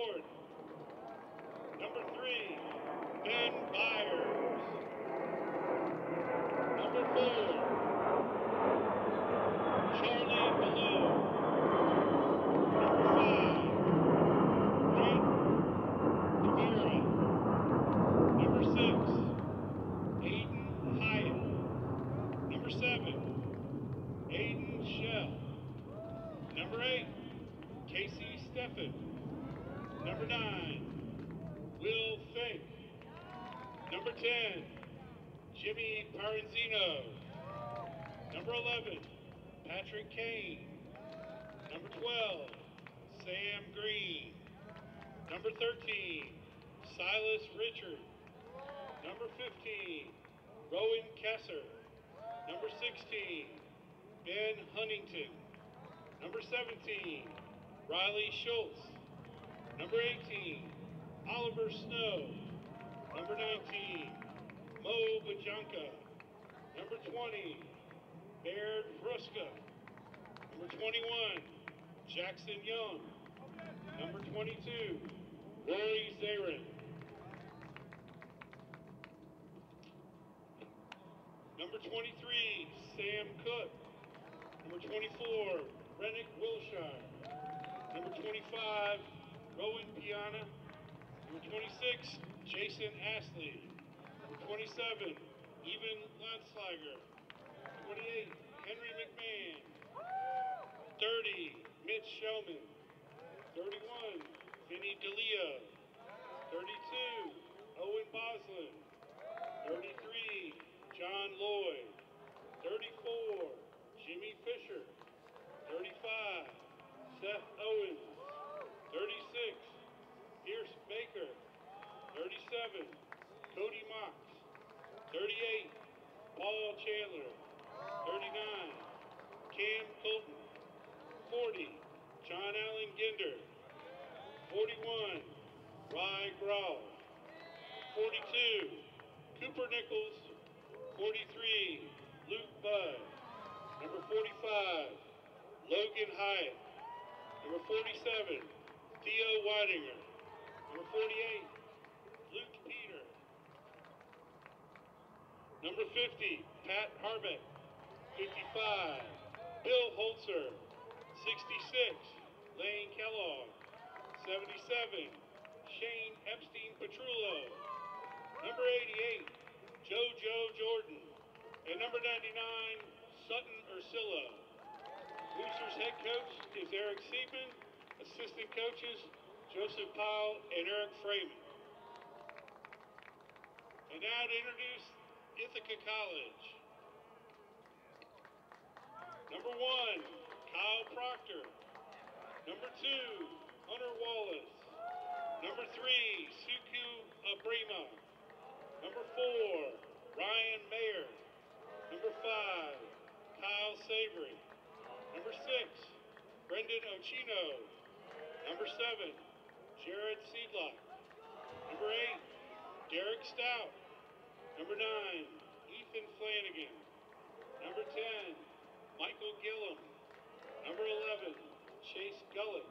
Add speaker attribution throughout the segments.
Speaker 1: Jordan. Number three, Ben Byers. Number four, Charlie Ballou. Number five, Brent Rivera. Number six, Aiden Hyatt. Number seven, Aiden Shell. Number eight, Casey Steffen. Number nine, Will Fink. Number 10, Jimmy Paranzino. Number 11, Patrick Kane. Number 12, Sam Green. Number 13, Silas Richard. Number 15, Rowan Kesser. Number 16, Ben Huntington. Number 17, Riley Schultz. Number 18, Oliver Snow. Number 19, Mo Bajanka. Number 20, Baird Fruska. Number 21, Jackson Young. Number 22, Rory Zarin. Number 23, Sam Cook. Number 24, Rennick Wilshire. Number 25, Rowan Piana. Number 26, Jason Astley. Number 27, Even Landslager. 28, Henry McMahon. 30, Mitch Shellman. 31, Vinny DeLeo. 32, Owen Boslin. 33, John Lloyd. 34, Jimmy Fisher. 35, Seth Owens. 36, Pierce Baker. 37, Cody Mox. 38, Paul Chandler. 39, Cam Colton. 40, John Allen Ginder. 41, Rye Grau. 42, Cooper Nichols. 43, Luke Budd. Number 45, Logan Hyatt. Number 47, Theo Weidinger. Number 48, Luke Peter. Number 50, Pat Harbeck. 55, Bill Holzer. 66, Lane Kellogg. 77, Shane Epstein Petrullo. Number 88, JoJo Jordan. And number 99, Sutton Ursillo. Wooster's head coach is Eric Seaman. Assistant coaches, Joseph Powell and Eric Freeman. And now to introduce Ithaca College. Number one, Kyle Proctor. Number two, Hunter Wallace. Number three, Suku Abrima. Number four, Ryan Mayer. Number five, Kyle Savory. Number six, Brendan Ochino. Number seven, Jared Seedlock. Number eight, Derek Stout. Number nine, Ethan Flanagan. Number 10, Michael Gillum. Number 11, Chase Gullett.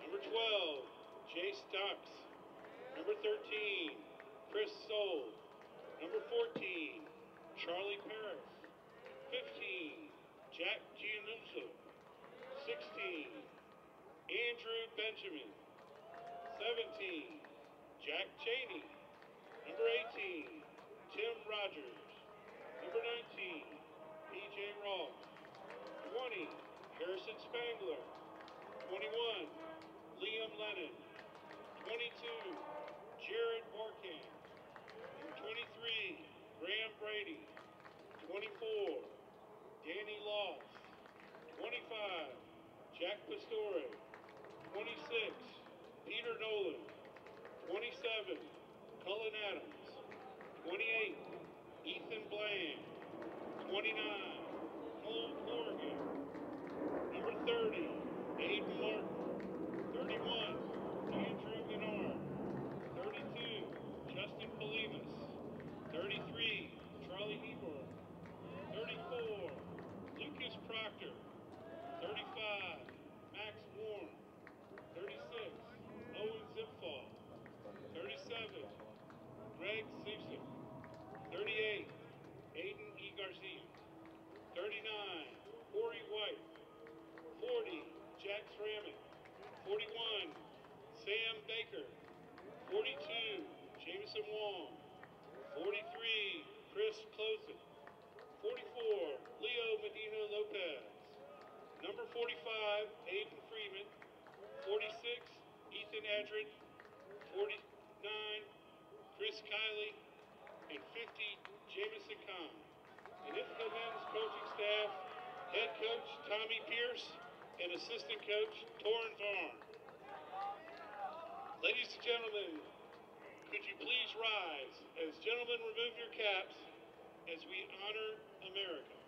Speaker 1: Number 12, Jay Dux. Number 13, Chris Soul. Number 14, Charlie Paris. 15, Jack Giannuzzo. 16, Andrew Benjamin. 17, Jack Cheney. Number 18, Tim Rogers. Number 19, PJ Ross. 20, Harrison Spangler. 21, Liam Lennon. 22, Jared. Number 23, Graham Brady. 24, Danny Loss. 25, Jack Pastore. 26, Peter Nolan. 27, Cullen Adams. 28, Ethan Bland. 29, Cole Corrigan. Number 30, Aiden Martin. 31, Andrew Menard. 32, Justin Polimas. 33, Charlie Ebor. 34, Lucas Proctor. 35, Sam Baker. 42, Jameson Wong. 43, Chris Closen. 44, Leo Medina Lopez. Number 45, Aiden Freeman. 46, Ethan Edrin. 49, Chris Kiley. And 50, Jameson Kahn. And Ithaca men's coaching staff, head coach Tommy Pierce and assistant coach Torrin Vaughn. Ladies and gentlemen, could you please rise as gentlemen remove your caps as we honor America?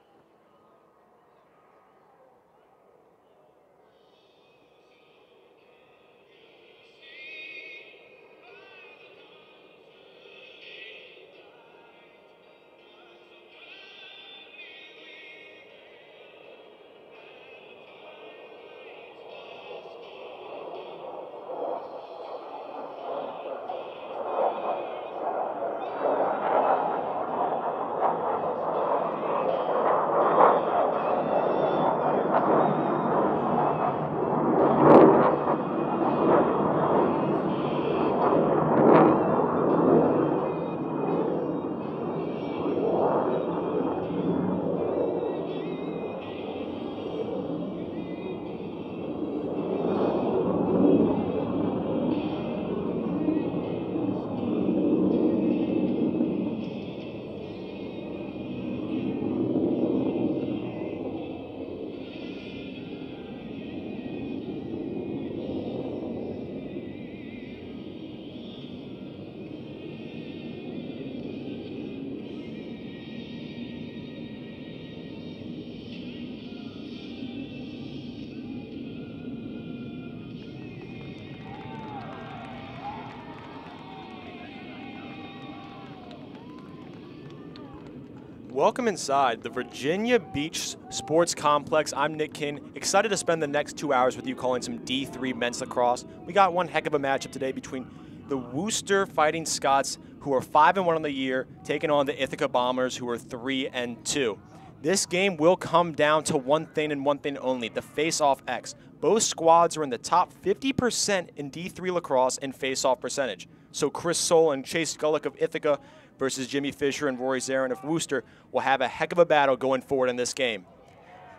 Speaker 2: Welcome inside the Virginia Beach Sports Complex. I'm Nick King, excited to spend the next two hours with you calling some D3 men's lacrosse. We got one heck of a matchup today between the Wooster Fighting Scots, who are 5 and 1 on the year, taking on the Ithaca Bombers, who are 3 and 2. This game will come down to one thing and one thing only the face off X. Both squads are in the top 50% in D3 lacrosse in face off percentage. So Chris Soul and Chase Gullick of Ithaca versus Jimmy Fisher and Rory Zarin of Wooster will have a heck of a battle going forward in this game.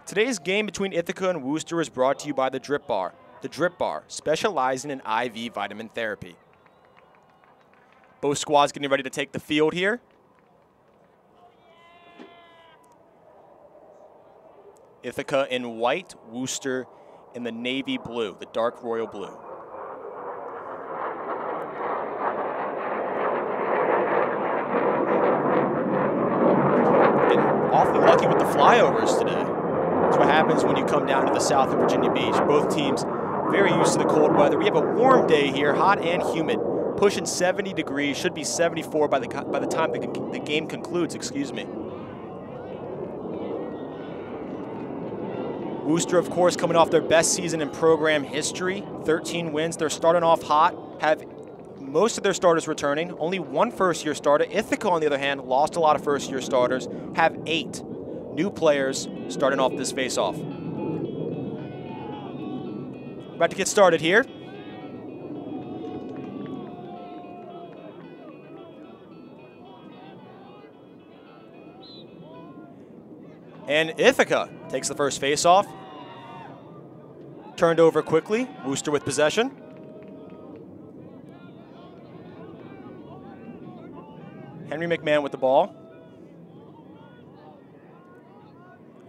Speaker 2: Today's game between Ithaca and Wooster is brought to you by the Drip Bar. The Drip Bar, specializing in IV vitamin therapy. Both squads getting ready to take the field here. Ithaca in white, Wooster in the navy blue, the dark royal blue. awfully lucky with the flyovers today. That's what happens when you come down to the south of Virginia Beach. Both teams very used to the cold weather. We have a warm day here, hot and humid, pushing 70 degrees. Should be 74 by the by the time the, the game concludes. Excuse me. Wooster, of course, coming off their best season in program history, 13 wins. They're starting off hot, have most of their starters returning, only one first-year starter. Ithaca, on the other hand, lost a lot of first-year starters, have eight new players starting off this face-off. About to get started here. And Ithaca takes the first face-off. Turned over quickly. Wooster with possession. Henry McMahon with the ball.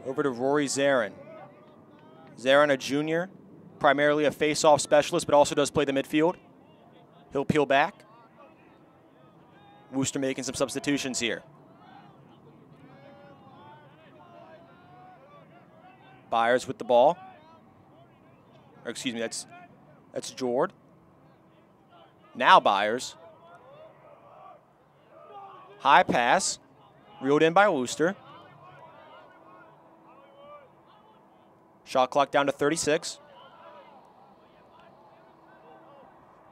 Speaker 2: Over to Rory Zarin. Zarin, a junior, primarily a face-off specialist, but also does play the midfield. He'll peel back. Wooster making some substitutions here. Byers with the ball. Or excuse me, that's that's Jord. Now Byers. High pass, reeled in by Wooster. Shot clock down to 36.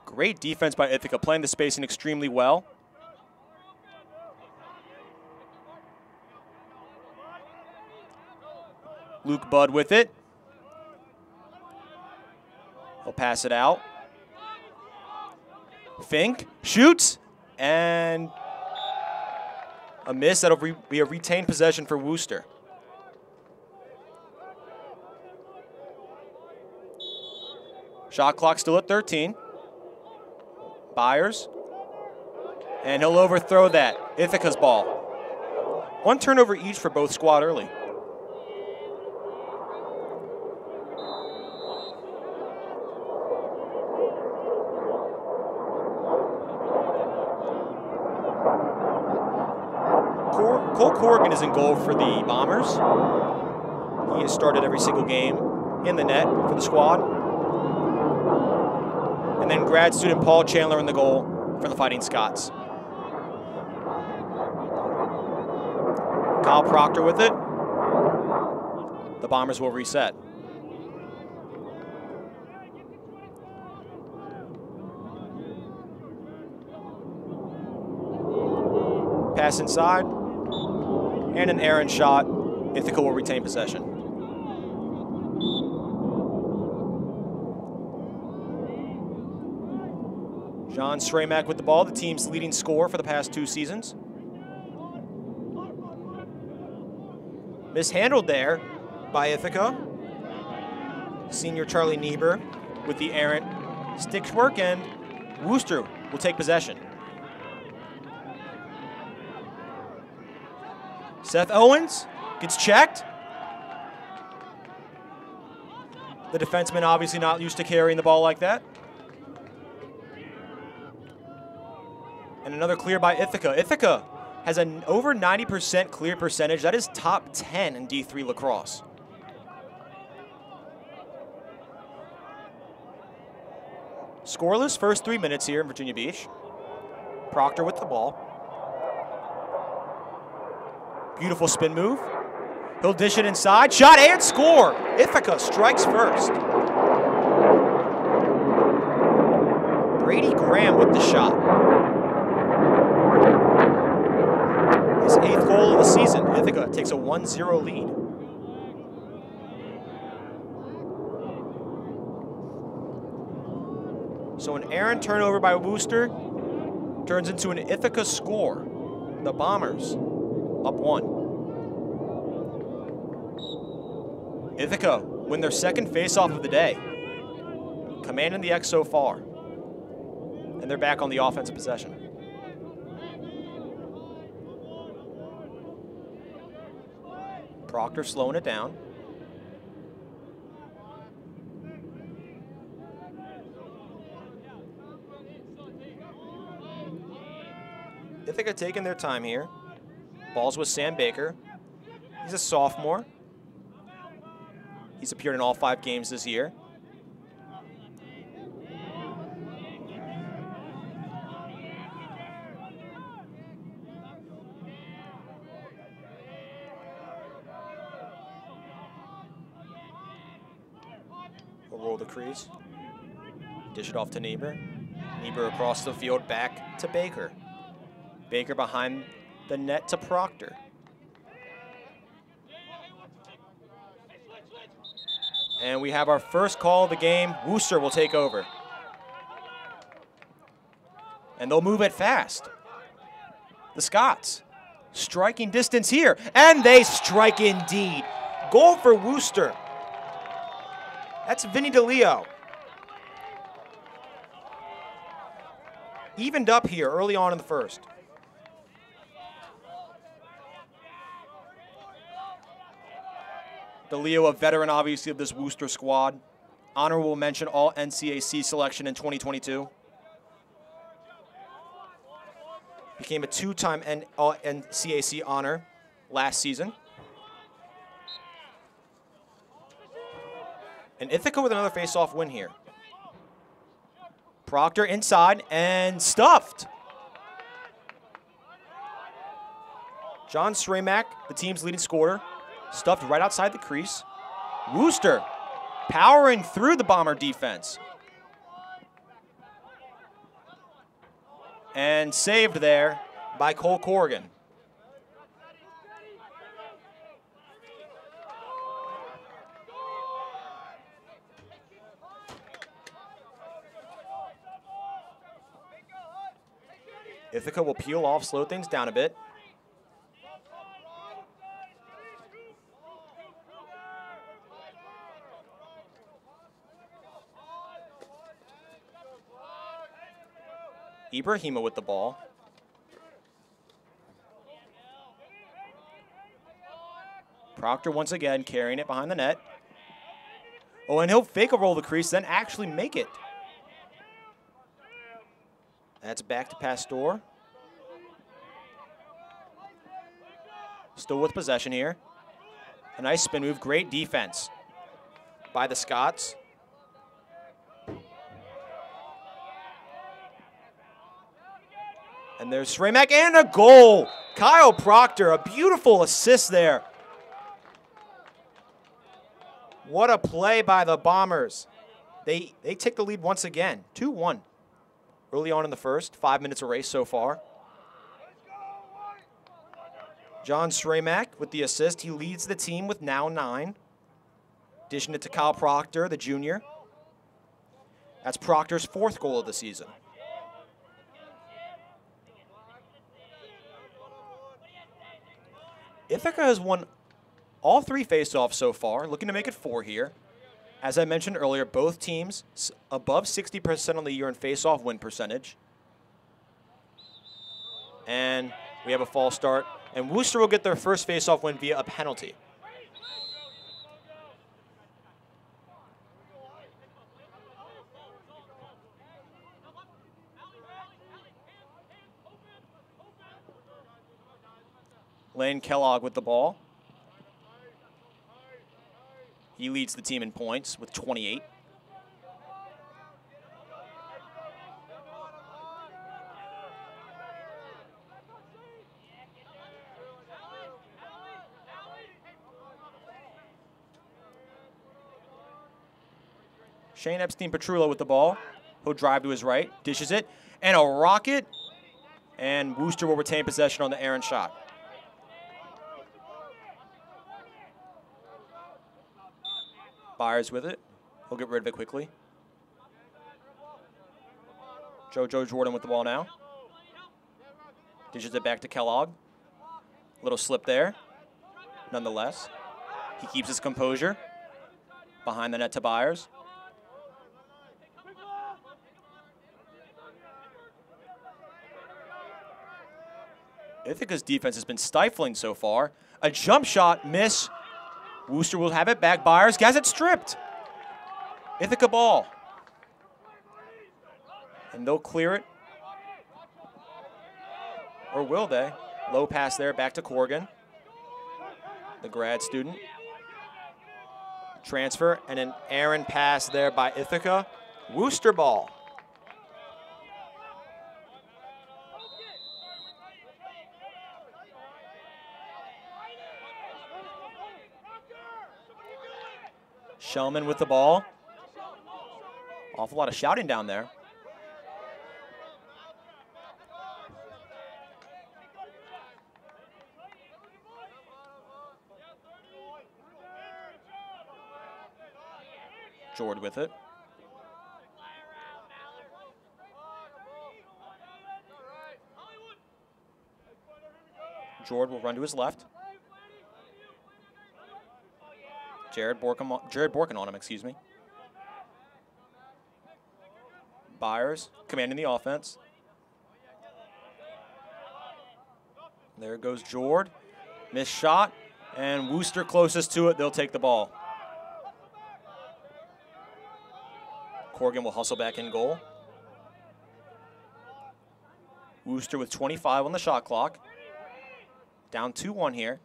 Speaker 2: Great defense by Ithaca, playing the spacing extremely well. Luke Budd with it. He'll pass it out. Fink shoots and a miss. That'll be a retained possession for Wooster. Shot clock still at 13. Byers. And he'll overthrow that. Ithaca's ball. One turnover each for both squad early. Cole Corrigan is in goal for the Bombers. He has started every single game in the net for the squad. And then grad student Paul Chandler in the goal for the Fighting Scots. Kyle Proctor with it. The Bombers will reset. Pass inside and an errant shot. Ithaca will retain possession. John Sramack with the ball, the team's leading scorer for the past two seasons. Mishandled there by Ithaca. Senior Charlie Niebuhr with the errant stick work, and Wooster will take possession. Seth Owens gets checked. The defenseman obviously not used to carrying the ball like that. Another clear by Ithaca. Ithaca has an over 90% clear percentage. That is top 10 in D3 lacrosse. Scoreless first three minutes here in Virginia Beach. Proctor with the ball. Beautiful spin move. He'll dish it inside. Shot and score. Ithaca strikes first. Brady Graham with the shot. His eighth goal of Ithaca uh, takes a 1-0 lead. So an errant turnover by Wooster turns into an Ithaca score. The Bombers up one. Ithaca win their second faceoff of the day, commanding the X so far, and they're back on the offensive possession. Proctor slowing it down. Ithaca taking their time here. Balls with Sam Baker. He's a sophomore. He's appeared in all five games this year. Crease. Dish it off to Niebuhr. Niebuhr across the field back to Baker. Baker behind the net to Proctor. And we have our first call of the game. Wooster will take over. And they'll move it fast. The Scots striking distance here. And they strike indeed. Goal for Wooster. That's Vinny DeLeo. Evened up here early on in the first. DeLeo, a veteran, obviously, of this Wooster squad. Honorable mention all NCAC selection in 2022. Became a two-time NCAC uh, honor last season. And Ithaca with another face-off win here. Proctor inside and stuffed. John Sramack, the team's leading scorer, stuffed right outside the crease. Wooster powering through the Bomber defense. And saved there by Cole Corrigan. Ithaca will peel off, slow things down a bit. Ibrahima with the ball. Proctor once again carrying it behind the net. Oh, and he'll fake a roll the crease, then actually make it. That's back to Pastor. Still with possession here. A nice spin move, great defense by the Scots. And there's Sramac and a goal. Kyle Proctor, a beautiful assist there. What a play by the Bombers. They, they take the lead once again, 2-1. Early on in the first, five minutes of race so far. John Sramac with the assist. He leads the team with now nine. Dishing it to Kyle Proctor, the junior. That's Proctor's fourth goal of the season. Ithaca has won all three faceoffs so far, looking to make it four here. As I mentioned earlier, both teams above 60% on the year in faceoff win percentage. And we have a false start. And Wooster will get their first faceoff win via a penalty. Lane Kellogg with the ball. He leads the team in points with 28. Shane Epstein Petrullo with the ball. He'll drive to his right, dishes it, and a rocket. And Wooster will retain possession on the Aaron shot. Byers with it. He'll get rid of it quickly. JoJo Jordan with the ball now. Dishes it back to Kellogg. Little slip there. Nonetheless, he keeps his composure. Behind the net to Byers. Ithaca's defense has been stifling so far. A jump shot miss Wooster will have it back. Byers has it stripped. Ithaca ball. And they'll clear it. Or will they? Low pass there, back to Corrigan. The grad student. Transfer, and an Aaron pass there by Ithaca. Wooster ball. Shellman with the ball. Awful lot of shouting down there. Jord with it. Jord will run to his left. Jared Borkham, Jared Borkin on him, excuse me. Byers commanding the offense. There goes Jord. Missed shot. And Wooster closest to it. They'll take the ball. Corgan will hustle back in goal. Wooster with 25 on the shot clock. Down 2-1 here.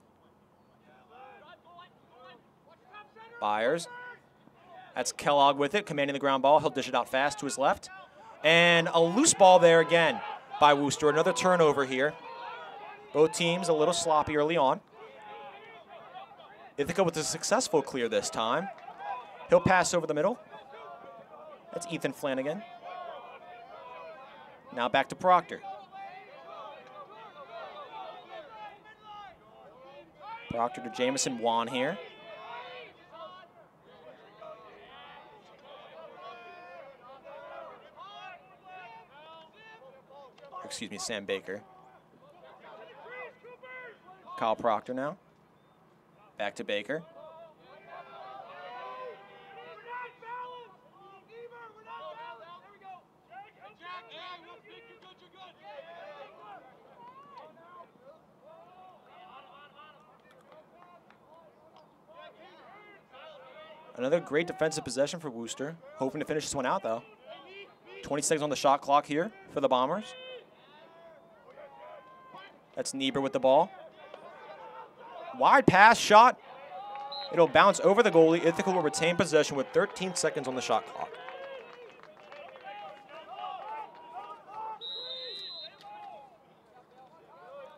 Speaker 2: Byers. That's Kellogg with it, commanding the ground ball. He'll dish it out fast to his left. And a loose ball there again by Wooster. Another turnover here. Both teams a little sloppy early on. Ithaca with a successful clear this time. He'll pass over the middle. That's Ethan Flanagan. Now back to Proctor. Proctor to Jamison Wan here. Excuse me, Sam Baker. Kyle Proctor now. Back to Baker. Another great defensive possession for Wooster. Hoping to finish this one out, though. 20 seconds on the shot clock here for the Bombers. That's Niebuhr with the ball. Wide pass shot. It'll bounce over the goalie. Ithaca will retain possession with 13 seconds on the shot clock.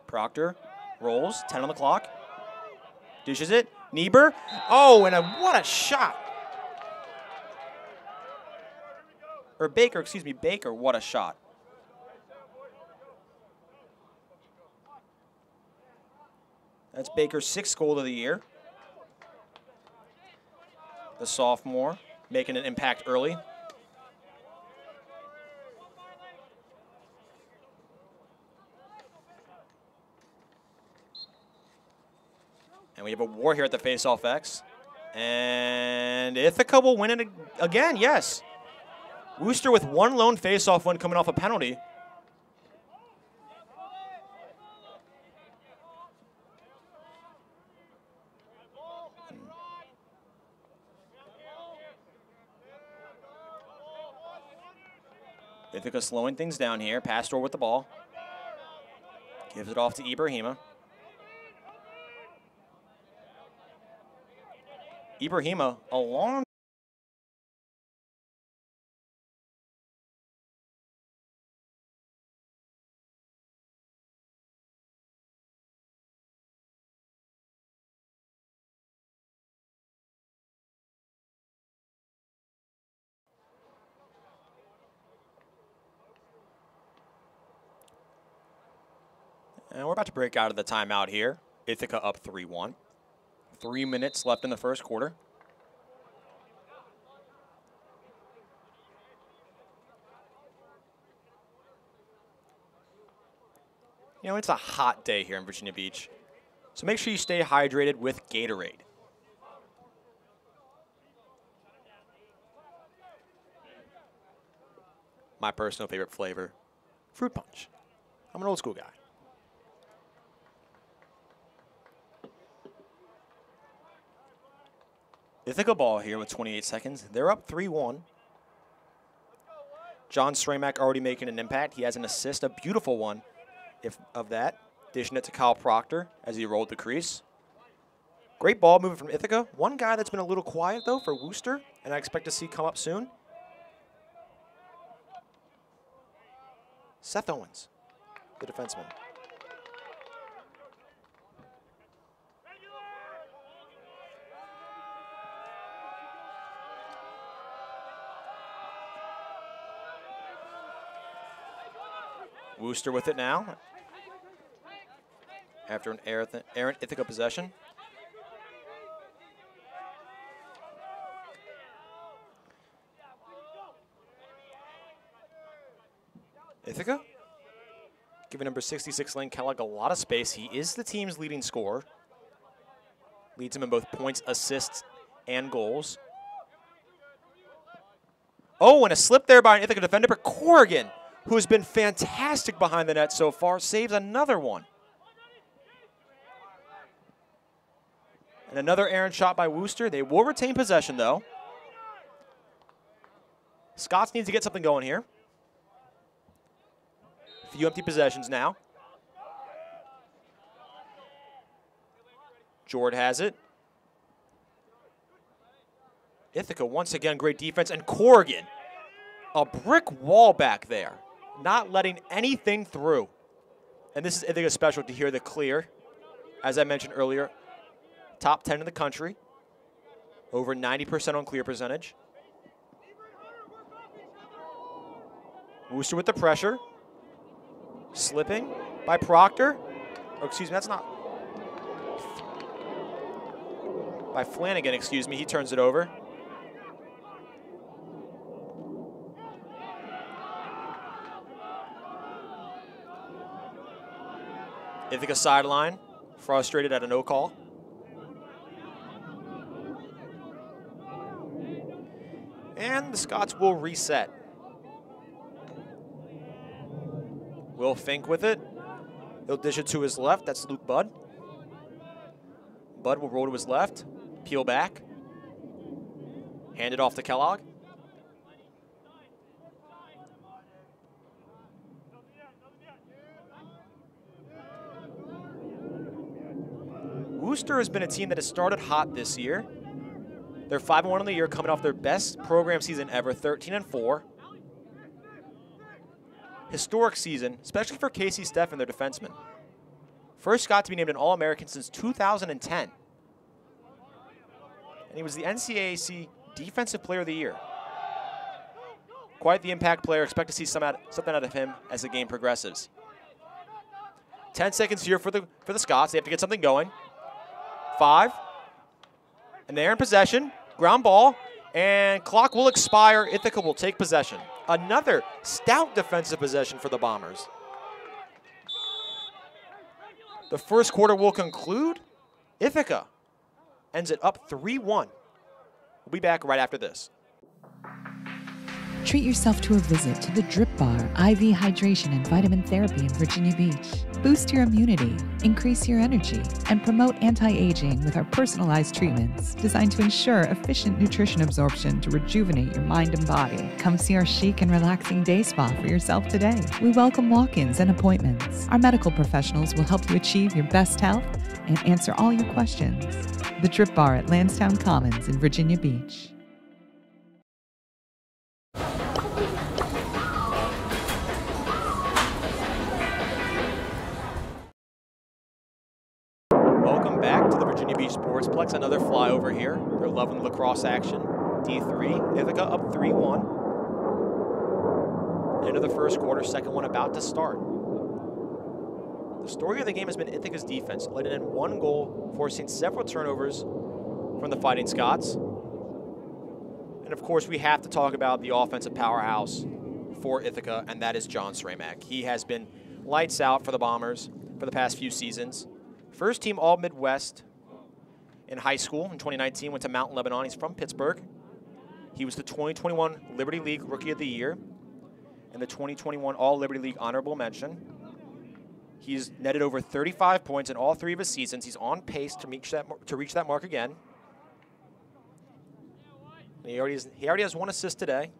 Speaker 2: Proctor rolls, 10 on the clock. Dishes it. Niebuhr. Oh, and a, what a shot. Or Baker, excuse me, Baker, what a shot. That's Baker's sixth goal of the year. The sophomore making an impact early. And we have a war here at the Face-Off X. And Ithaca will win it again, yes. Wooster with one lone face-off win coming off a penalty. Slowing things down here. Pastor with the ball. Gives it off to Ibrahima. Ibrahima, a long And we're about to break out of the timeout here. Ithaca up 3 1. Three minutes left in the first quarter. You know, it's a hot day here in Virginia Beach. So make sure you stay hydrated with Gatorade. My personal favorite flavor, fruit punch. I'm an old school guy. Ithaca ball here with 28 seconds. They're up 3-1. John Stramack already making an impact. He has an assist, a beautiful one if of that. Dishing it to Kyle Proctor as he rolled the crease. Great ball moving from Ithaca. One guy that's been a little quiet, though, for Wooster, and I expect to see come up soon. Seth Owens, the defenseman. Wooster with it now. After an errant Ithaca possession. Ithaca giving number 66 Lane Kellogg a lot of space. He is the team's leading scorer. Leads him in both points, assists, and goals. Oh, and a slip there by an Ithaca defender, but Corrigan who has been fantastic behind the net so far, saves another one. And another errant shot by Wooster. They will retain possession, though. Scots needs to get something going here. A few empty possessions now. Jord has it. Ithaca once again, great defense. And Corrigan, a brick wall back there not letting anything through. And this is, I think, a special to hear the clear. As I mentioned earlier, top 10 in the country, over 90% on clear percentage. Wooster with the pressure. Slipping by Proctor. Oh, excuse me, that's not. By Flanagan, excuse me. He turns it over. Ithaca sideline, frustrated at a no call. And the Scots will reset. Will Fink with it. He'll dish it to his left. That's Luke Budd. Budd will roll to his left, peel back, hand it off to Kellogg. Has been a team that has started hot this year. They're 5 1 in the year, coming off their best program season ever, 13 and 4. Historic season, especially for Casey Steffen, their defenseman. First got to be named an All American since 2010. And he was the NCAC Defensive Player of the Year. Quite the impact player. Expect to see some out, something out of him as the game progresses. 10 seconds here for the for the Scots. They have to get something going. Five. And they're in possession. Ground ball. And clock will expire. Ithaca will take possession. Another stout defensive possession for the Bombers. The first quarter will conclude. Ithaca ends it up 3 1. We'll be back right after this.
Speaker 3: Treat yourself to a visit to the Drip Bar IV Hydration and Vitamin Therapy in Virginia Beach. Boost your immunity, increase your energy, and promote anti aging with our personalized treatments designed to ensure efficient nutrition absorption to rejuvenate your mind and body. Come see our chic and relaxing day spa for yourself today. We welcome walk ins and appointments. Our medical professionals will help you achieve your best health and answer all your questions. The Drip Bar at Lansdowne Commons in Virginia Beach.
Speaker 2: Sportsplex. Another flyover here. They're loving the lacrosse action. D3, Ithaca up 3 1. End of the first quarter, second one about to start. The story of the game has been Ithaca's defense, letting in one goal, forcing several turnovers from the Fighting Scots. And of course, we have to talk about the offensive powerhouse for Ithaca, and that is John Sramak. He has been lights out for the Bombers for the past few seasons. First team All Midwest in high school in 2019, went to Mount Lebanon. He's from Pittsburgh. He was the 2021 Liberty League Rookie of the Year and the 2021 All Liberty League Honorable Mention. He's netted over 35 points in all three of his seasons. He's on pace to reach that, to reach that mark again. He already, has, he already has one assist today,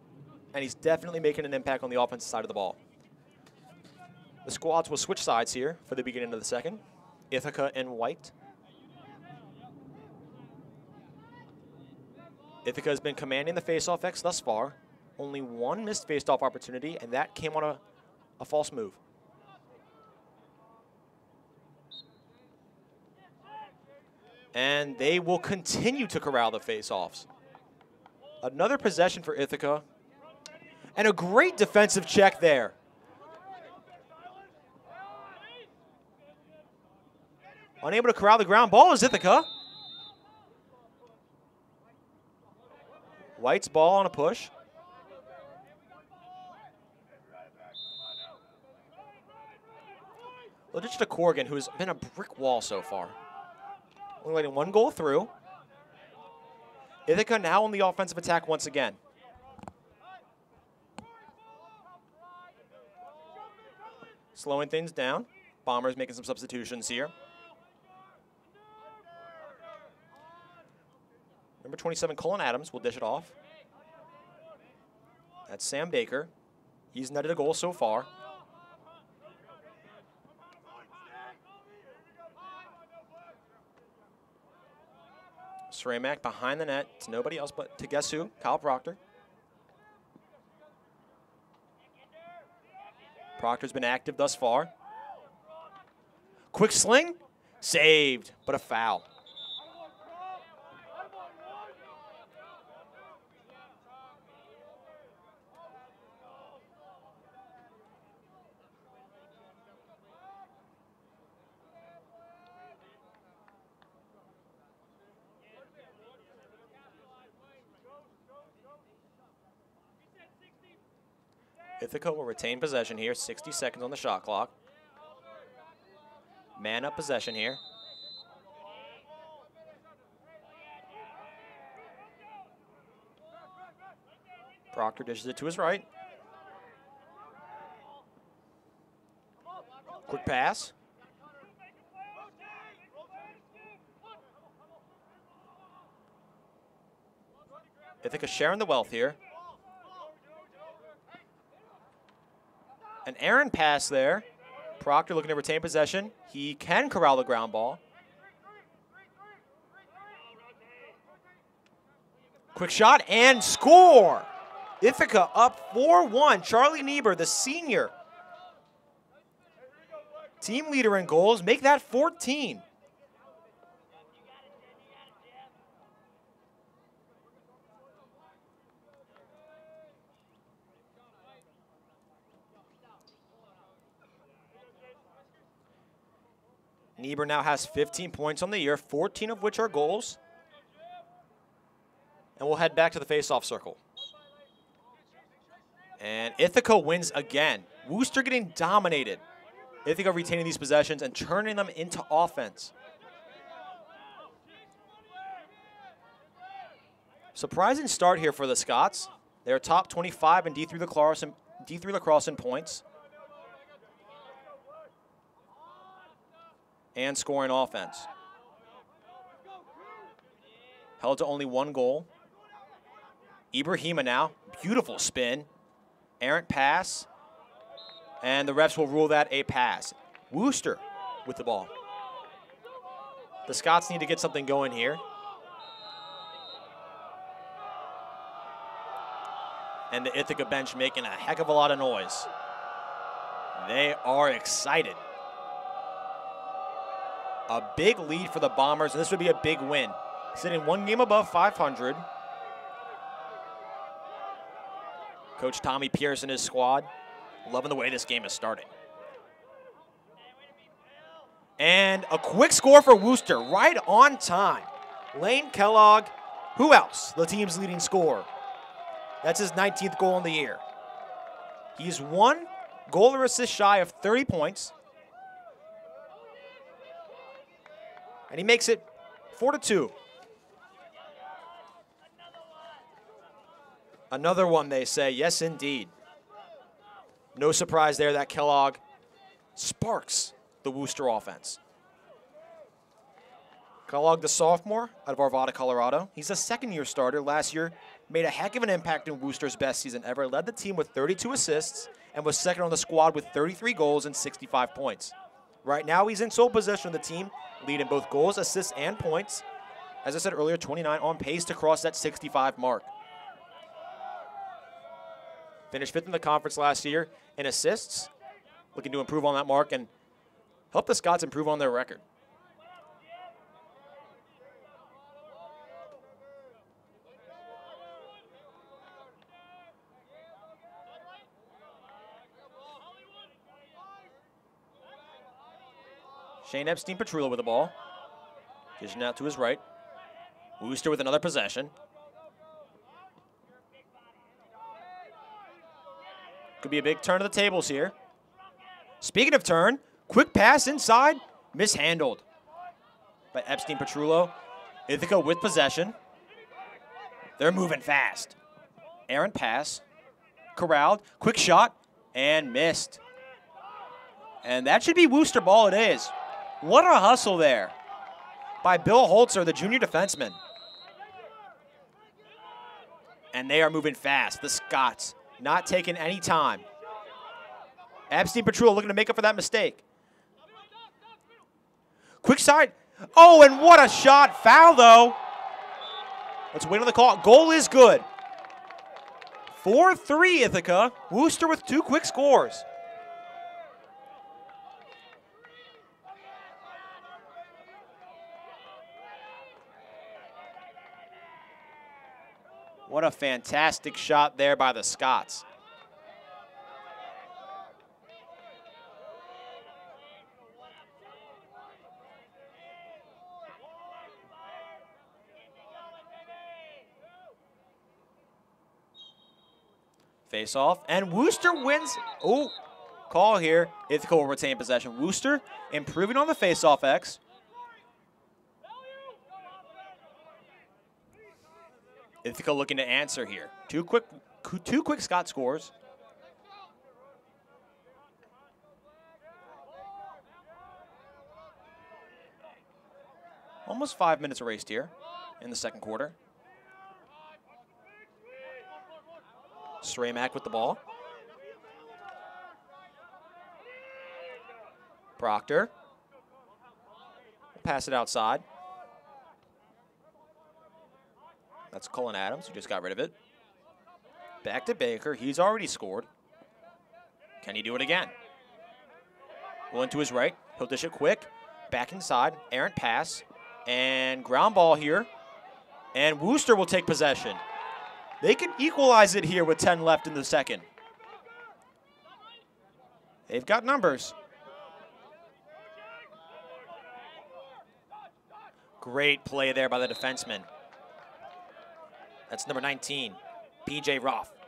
Speaker 2: and he's definitely making an impact on the offensive side of the ball. The squads will switch sides here for the beginning of the second. Ithaca and white. Ithaca has been commanding the faceoff X thus far. Only one missed faceoff opportunity, and that came on a, a false move. And they will continue to corral the faceoffs. Another possession for Ithaca. And a great defensive check there. Unable to corral the ground ball is Ithaca. White's ball on a push. Well, just to Corrigan, who's been a brick wall so far. Only letting one goal through. Ithaca now on the offensive attack once again. Slowing things down. Bombers making some substitutions here. Number 27, Cullen Adams will dish it off. That's Sam Baker. He's netted a goal so far. Sramak behind the net to nobody else but to guess who? Kyle Proctor. Proctor's been active thus far. Quick sling, saved, but a foul. Ithaca will retain possession here, 60 seconds on the shot clock. Man up possession here. Proctor dishes it to his right. Quick pass. Ithaca sharing the wealth here. An errant pass there. Proctor looking to retain possession. He can corral the ground ball. Quick shot and score. Ithaca up 4-1. Charlie Niebuhr, the senior, team leader in goals, make that 14. Niebuhr now has 15 points on the year, 14 of which are goals. And we'll head back to the faceoff circle. And Ithaca wins again. Wooster getting dominated. Ithaca retaining these possessions and turning them into offense. Surprising start here for the Scots. They're top 25 in D3 lacrosse in, D3 lacrosse in points. And scoring offense. Held to only one goal. Ibrahima now. Beautiful spin. Errant pass. And the refs will rule that a pass. Wooster with the ball. The Scots need to get something going here. And the Ithaca bench making a heck of a lot of noise. They are excited. A big lead for the Bombers, and this would be a big win. Sitting one game above 500. Coach Tommy Pierce and his squad loving the way this game is starting. And a quick score for Wooster, right on time. Lane Kellogg, who else? The team's leading scorer. That's his 19th goal in the year. He's one goal or assist shy of 30 points. And he makes it 4 to 2. Another one, they say. Yes, indeed. No surprise there that Kellogg sparks the Wooster offense. Kellogg, the sophomore out of Arvada, Colorado. He's a second year starter. Last year, made a heck of an impact in Wooster's best season ever. Led the team with 32 assists and was second on the squad with 33 goals and 65 points. Right now, he's in sole possession of the team, leading both goals, assists, and points. As I said earlier, 29 on pace to cross that 65 mark. Finished fifth in the conference last year in assists. Looking to improve on that mark and help the Scots improve on their record. Shane Epstein Petrula with the ball. Dishing out to his right. Wooster with another possession. Could be a big turn of the tables here. Speaking of turn, quick pass inside, mishandled by Epstein Petrullo. Ithaca with possession. They're moving fast. Aaron pass, corralled, quick shot, and missed. And that should be Wooster ball it is. What a hustle there by Bill Holzer, the junior defenseman. And they are moving fast, the Scots not taking any time. Epstein Petrula looking to make up for that mistake. Quick side. Oh, and what a shot. Foul, though. Let's wait on the call. Goal is good. 4 3 Ithaca. Wooster with two quick scores. What a fantastic shot there by the Scots. Face off, and Wooster wins. Oh, call here. Ithaca will retain possession. Wooster improving on the face off X. Ithaca looking to answer here. Two quick, two quick Scot scores. Almost five minutes raced here in the second quarter. Sramac with the ball. Proctor. pass it outside. That's Cullen Adams, who just got rid of it. Back to Baker. He's already scored. Can he do it again? One to his right. He'll dish it quick. Back inside. Errant pass. And ground ball here. And Wooster will take possession. They can equalize it here with 10 left in the second. They've got numbers. Great play there by the defenseman. That's number 19, PJ Roth.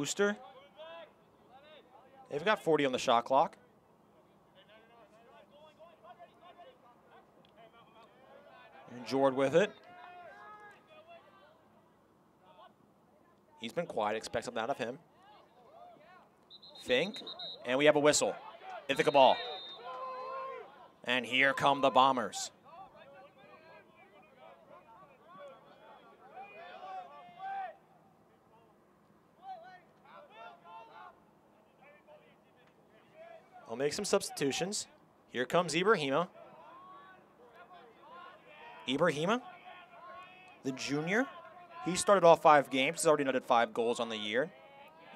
Speaker 2: Wooster. They've got 40 on the shot clock. And Jord with it. He's been quiet. Expect something out of him. Fink. And we have a whistle. Ithaca ball. And here come the Bombers. I'll make some substitutions. Here comes Ibrahima. Ibrahima, the junior, he started off five games. He's already netted five goals on the year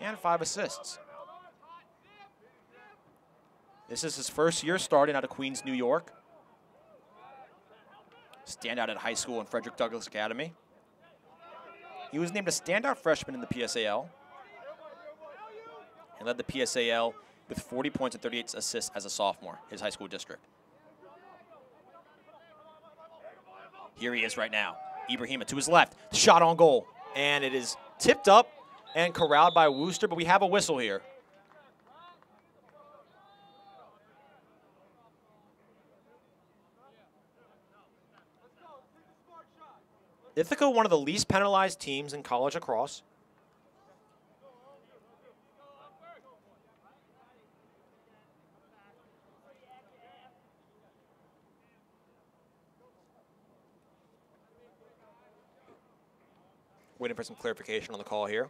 Speaker 2: and five assists. This is his first year starting out of Queens, New York. Standout at high school in Frederick Douglass Academy. He was named a standout freshman in the PSAL and led the PSAL with 40 points and 38 assists as a sophomore, his high school district. Here he is right now. Ibrahima to his left, shot on goal. And it is tipped up and corralled by Wooster, but we have a whistle here. Ithaca, one of the least penalized teams in college lacrosse. Waiting for some clarification on the call here.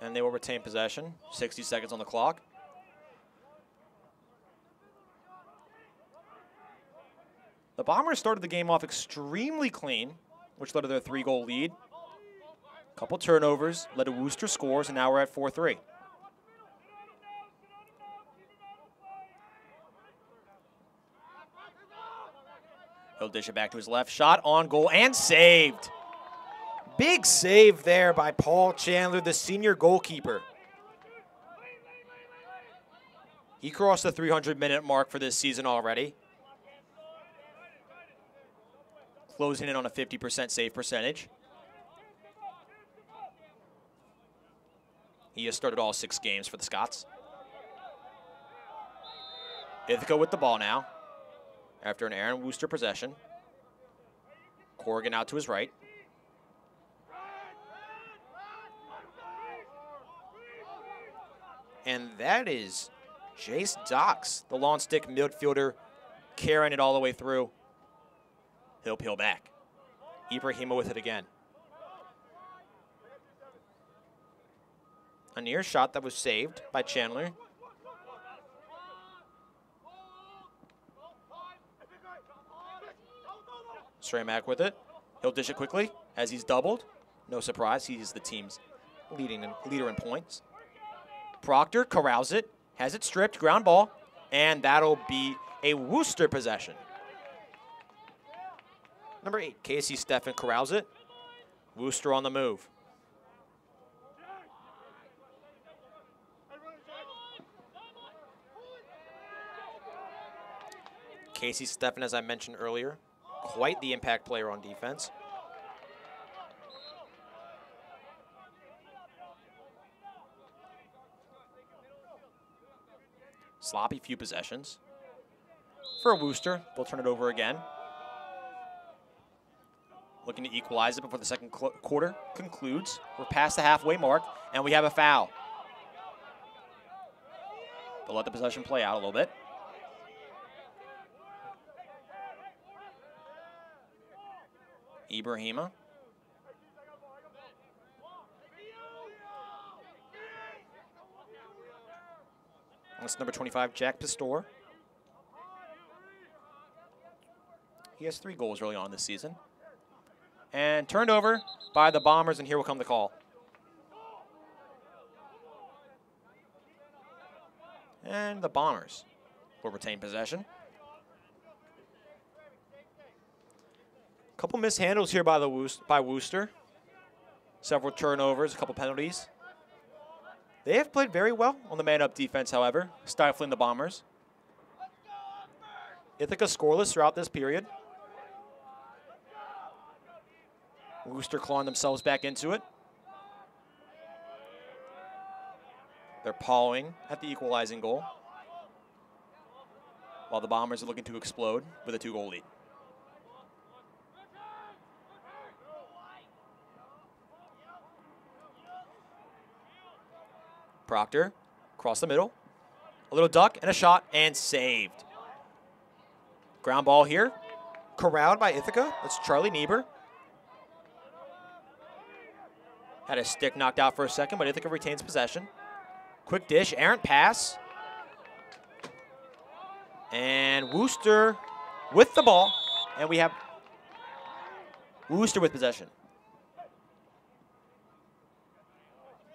Speaker 2: And they will retain possession. 60 seconds on the clock. The Bombers started the game off extremely clean, which led to their three-goal lead. Couple turnovers, led Wooster scores, and now we're at 4-3. He'll dish it back to his left. Shot on goal and saved. Big save there by Paul Chandler, the senior goalkeeper. He crossed the 300 minute mark for this season already. Closing in on a 50% save percentage. He has started all six games for the Scots. Ithaca with the ball now after an Aaron Wooster possession. Corrigan out to his right. And that is Jace Docks, the long stick midfielder, carrying it all the way through. He'll peel back. Ibrahima with it again. A near shot that was saved by Chandler. Stramack with it. He'll dish it quickly as he's doubled. No surprise, he's the team's leading in, leader in points. Proctor corrals it, has it stripped, ground ball, and that'll be a Wooster possession. Number eight, Casey Steffen corrals it. Wooster on the move. Casey Steffen, as I mentioned earlier, quite the impact player on defense. Sloppy few possessions. For Wooster, they'll turn it over again. Looking to equalize it before the second quarter concludes. We're past the halfway mark, and we have a foul. They'll let the possession play out a little bit. Ibrahima. That's number 25, Jack Pastor. He has three goals early on this season. And turned over by the Bombers, and here will come the call. And the Bombers will retain possession. Couple mishandles here by the by Wooster. Several turnovers, a couple penalties. They have played very well on the man-up defense, however, stifling the Bombers. Ithaca scoreless throughout this period. Wooster clawing themselves back into it. They're pawing at the equalizing goal, while the Bombers are looking to explode with a two-goal lead. Proctor, across the middle. A little duck and a shot and saved. Ground ball here. Corralled by Ithaca. That's Charlie Niebuhr. Had a stick knocked out for a second, but Ithaca retains possession. Quick dish, errant pass. And Wooster with the ball. And we have Wooster with possession.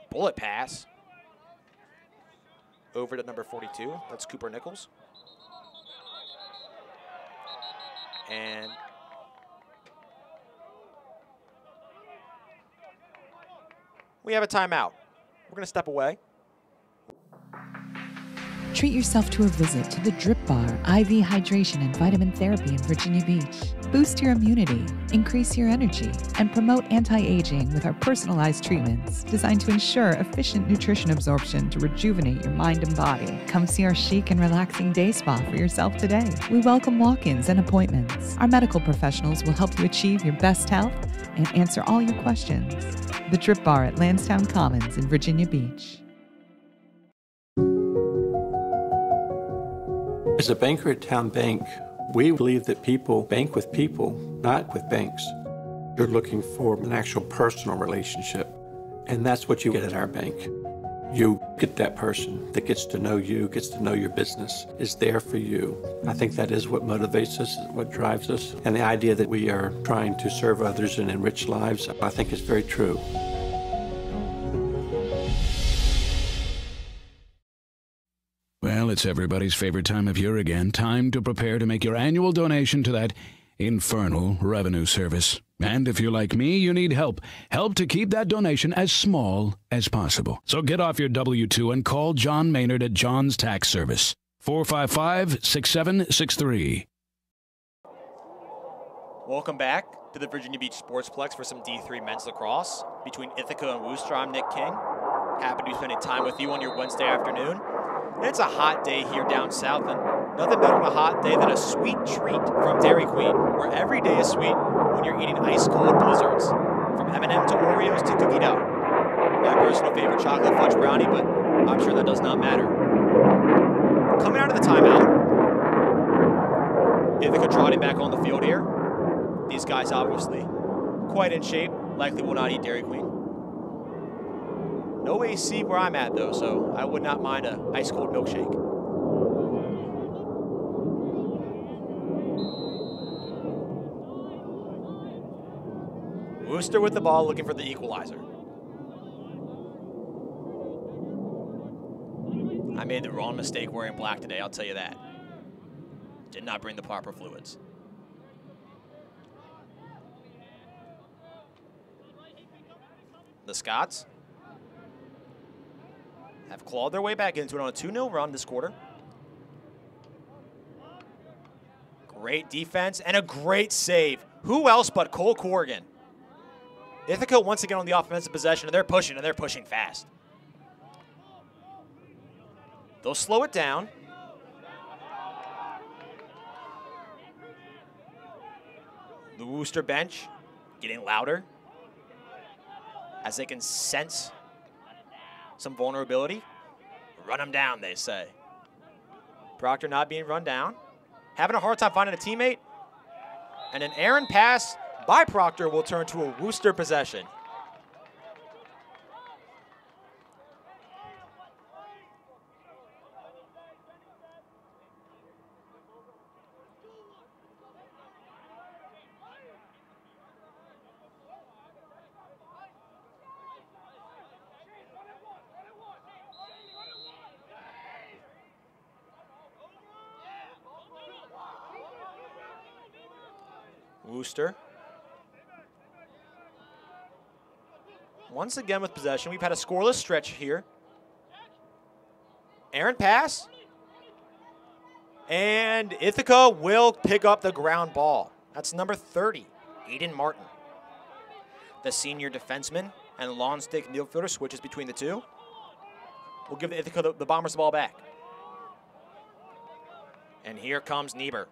Speaker 2: Bullet pass over to number 42. That's Cooper Nichols. And we have a timeout. We're going to step away.
Speaker 3: Treat yourself to a visit to the Drip Bar IV Hydration and Vitamin Therapy in Virginia Beach. Boost your immunity, increase your energy, and promote anti aging with our personalized treatments designed to ensure efficient nutrition absorption to rejuvenate your mind and body. Come see our chic and relaxing day spa for yourself today. We welcome walk ins and appointments. Our medical professionals will help you achieve your best health and answer all your questions. The Drip Bar at Landstown Commons in Virginia Beach.
Speaker 4: As a banker at TowneBank, we believe that people bank with people, not with banks. You're looking for an actual personal relationship, and that's what you get at our bank. You get that person that gets to know you, gets to know your business, is there for you. I think that is what motivates us, what drives us. And the idea that we are trying to serve others and enrich lives, I think is very true.
Speaker 5: It's everybody's favorite time of year again. Time to prepare to make your annual donation to that infernal revenue service. And if you're like me, you need help. Help to keep that donation as small as possible. So get off your W 2 and call John Maynard at John's Tax Service. 455 6763.
Speaker 2: Welcome back to the Virginia Beach Sportsplex for some D3 men's lacrosse between Ithaca and Wooster. I'm Nick King. Happy to be spending time with you on your Wednesday afternoon. It's a hot day here down south, and nothing better on a hot day than a sweet treat from Dairy Queen, where every day is sweet when you're eating ice cold blizzards. From M&M to Oreos to cookie dough. My personal favorite chocolate fudge brownie, but I'm sure that does not matter. Coming out of the timeout, Ithaca trotting back on the field here. These guys obviously quite in shape, likely will not eat Dairy Queen. No AC where I'm at though, so I would not mind a ice cold milkshake. Wooster with the ball looking for the equalizer. I made the wrong mistake wearing black today, I'll tell you that. Did not bring the proper fluids. The Scots have clawed their way back into it on a 2 0 run this quarter. Great defense and a great save. Who else but Cole Corrigan? Ithaca once again on the offensive possession, and they're pushing, and they're pushing fast. They'll slow it down. The Wooster bench getting louder as they can sense some vulnerability. Run them down, they say. Proctor not being run down. Having a hard time finding a teammate. And an errant pass by Proctor will turn to a Wooster possession. Once again with possession. We've had a scoreless stretch here. Aaron pass. And Ithaca will pick up the ground ball. That's number 30, Aiden Martin. The senior defenseman and long stick midfielder switches between the two. We'll give Ithaca the, the Bombers the ball back. And here comes Niebuhr.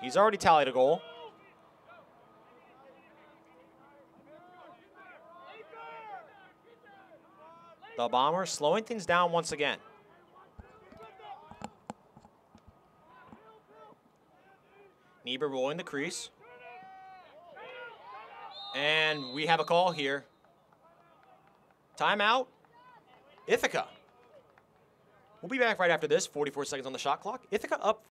Speaker 2: He's already tallied a goal. The Bombers slowing things down once again. Niebuhr rolling the crease. And we have a call here. Timeout. Ithaca. We'll be back right after this. 44 seconds on the shot clock. Ithaca up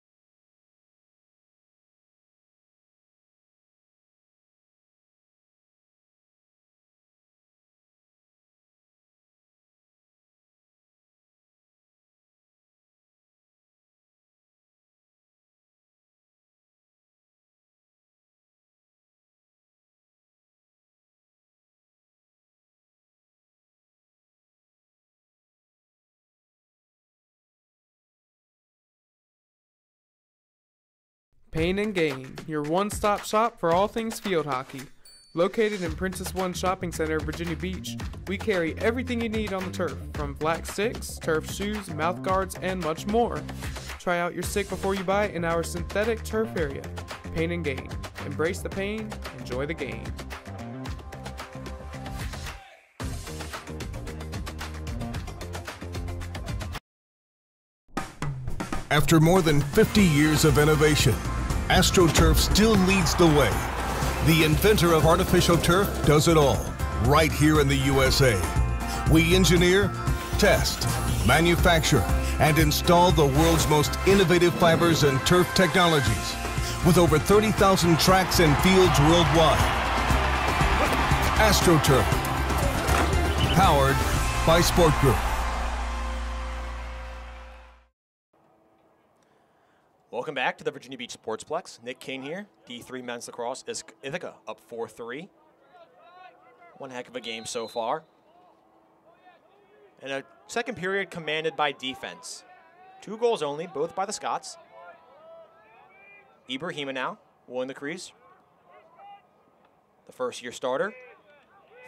Speaker 6: Pain and Gain, your one stop shop for all things field hockey. Located in Princess One Shopping Center, Virginia Beach, we carry everything you need on the turf, from black sticks, turf shoes, mouth guards, and much more. Try out your stick before you buy in our synthetic turf area. Pain and Gain. Embrace the pain, enjoy the game.
Speaker 7: After more than 50 years of innovation, AstroTurf still leads the way. The inventor of artificial turf does it all, right here in the USA. We engineer, test, manufacture, and install the world's most innovative fibers and turf technologies, with over 30,000 tracks and fields worldwide. AstroTurf, powered by Sport Group.
Speaker 2: Welcome back to the Virginia Beach Sportsplex. Nick King here, D3 Men's Lacrosse is Ithaca up 4-3. One heck of a game so far. And a second period commanded by defense. Two goals only, both by the Scots. Ibrahima now, will the crease. The first year starter.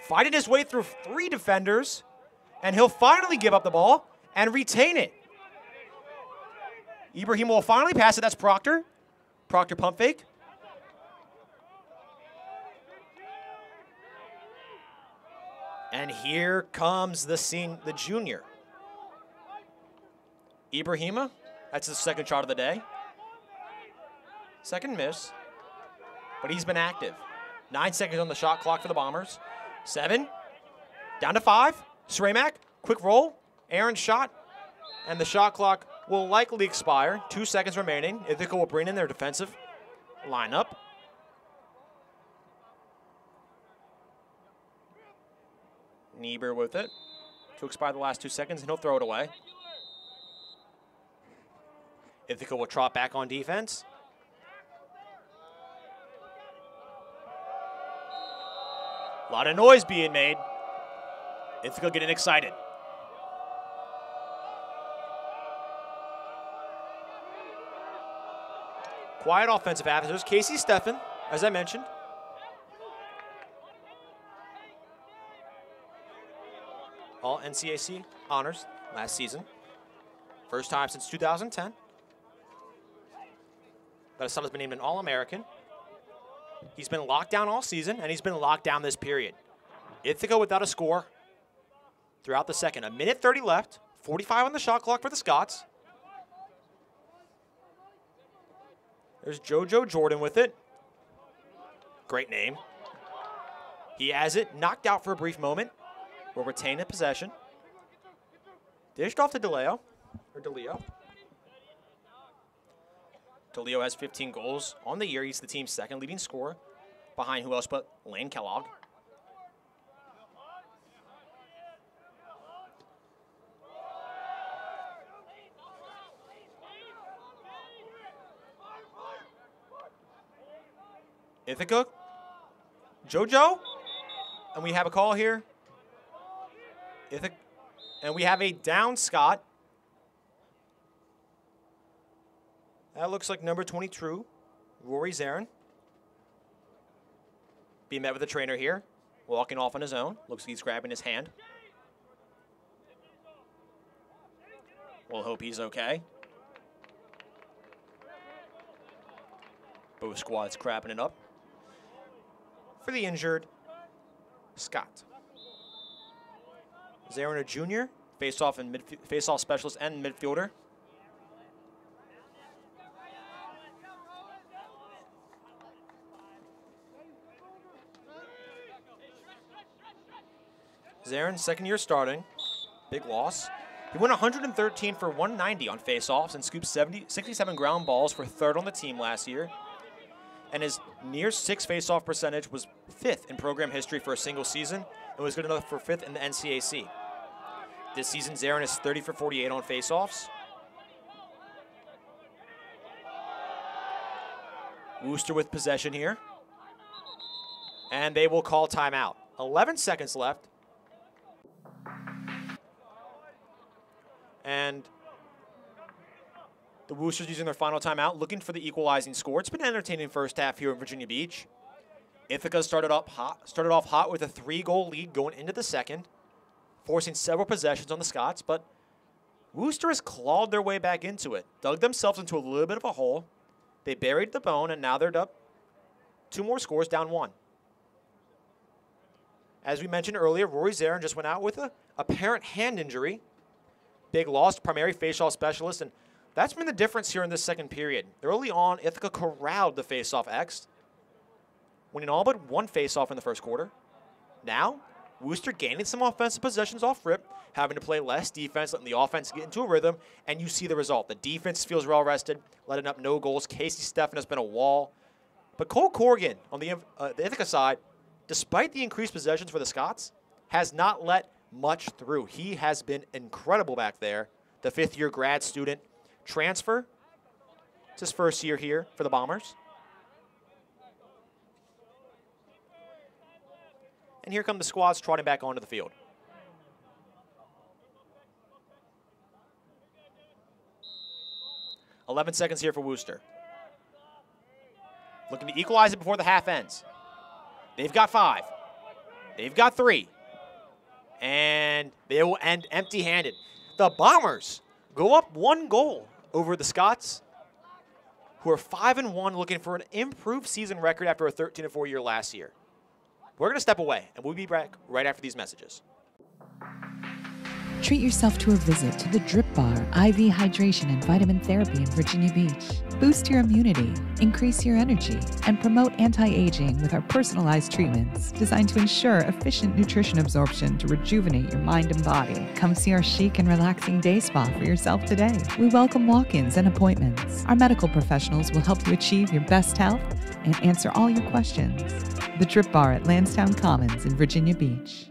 Speaker 2: Fighting his way through three defenders, and he'll finally give up the ball and retain it. Ibrahim will finally pass it. That's Proctor. Proctor pump fake. And here comes the scene, the junior. Ibrahima, that's the second shot of the day. Second miss, but he's been active. Nine seconds on the shot clock for the Bombers. Seven, down to five. Sramak, quick roll. Aaron shot, and the shot clock will likely expire. Two seconds remaining. Ithaca will bring in their defensive lineup. Niebuhr with it to expire the last two seconds, and he'll throw it away. Ithaca will trot back on defense. A lot of noise being made. Ithaca getting excited. Quiet offensive officers. Casey Steffen, as I mentioned. All NCAC honors last season. First time since 2010 that his son has been named an All American. He's been locked down all season, and he's been locked down this period. Ithaca without a score throughout the second. A minute 30 left, 45 on the shot clock for the Scots. There's JoJo Jordan with it. Great name. He has it, knocked out for a brief moment. Will retain the possession. Dished off to DeLeo, or DeLeo. DeLeo has 15 goals on the year. He's the team's second leading scorer, behind who else but Lane Kellogg. Ithaca, JoJo, and we have a call here. Ithaca, and we have a down Scot. That looks like number 22, Rory Zarin. Being met with a trainer here, walking off on his own. Looks like he's grabbing his hand. We'll hope he's okay. Both squads crapping it up. For the injured, Scot. Zarin a junior, face-off and face-off specialist and midfielder. Zarin, second year starting. Big loss. He went 113 for 190 on face-offs and scooped 70, 67 ground balls for third on the team last year. And his near six faceoff percentage was fifth in program history for a single season and was good enough for fifth in the NCAC. This season, Zarin is 30 for 48 on faceoffs. Wooster with possession here. And they will call timeout. 11 seconds left. And the Woosters using their final timeout, looking for the equalizing score. It's been an entertaining first half here in Virginia Beach. Ithaca started up hot, started off hot with a three-goal lead going into the second, forcing several possessions on the Scots, but Wooster has clawed their way back into it, dug themselves into a little bit of a hole. They buried the bone, and now they're up two more scores down one. As we mentioned earlier, Rory Zarin just went out with a apparent hand injury big loss, primary facial specialist, and that's been the difference here in this second period. Early on, Ithaca corralled the faceoff X, winning all but one faceoff in the first quarter. Now, Wooster gaining some offensive possessions off rip, having to play less defense, letting the offense get into a rhythm, and you see the result. The defense feels well rested, letting up no goals. Casey Steffen has been a wall. But Cole Corrigan on the, uh, the Ithaca side, despite the increased possessions for the Scots, has not let much through. He has been incredible back there. The fifth year grad student transfer. It's his first year here for the Bombers. And here come the squads trotting back onto the field. Eleven seconds here for Wooster. Looking to equalize it before the half ends. They've got five. They've got three and they will end empty-handed. The Bombers go up one goal over the Scots, who are five and one, looking for an improved season record after a 13 and four year last year. We're going to step away, and we'll be back right after these messages.
Speaker 3: Treat yourself to a visit to the Drip Bar IV Hydration and Vitamin Therapy in Virginia Beach. Boost your immunity, increase your energy, and promote anti aging with our personalized treatments designed to ensure efficient nutrition absorption to rejuvenate your mind and body. Come see our chic and relaxing day spa for yourself today. We welcome walk ins and appointments. Our medical professionals will help you achieve your best health and answer all your questions. The Drip Bar at Landstown Commons in Virginia Beach.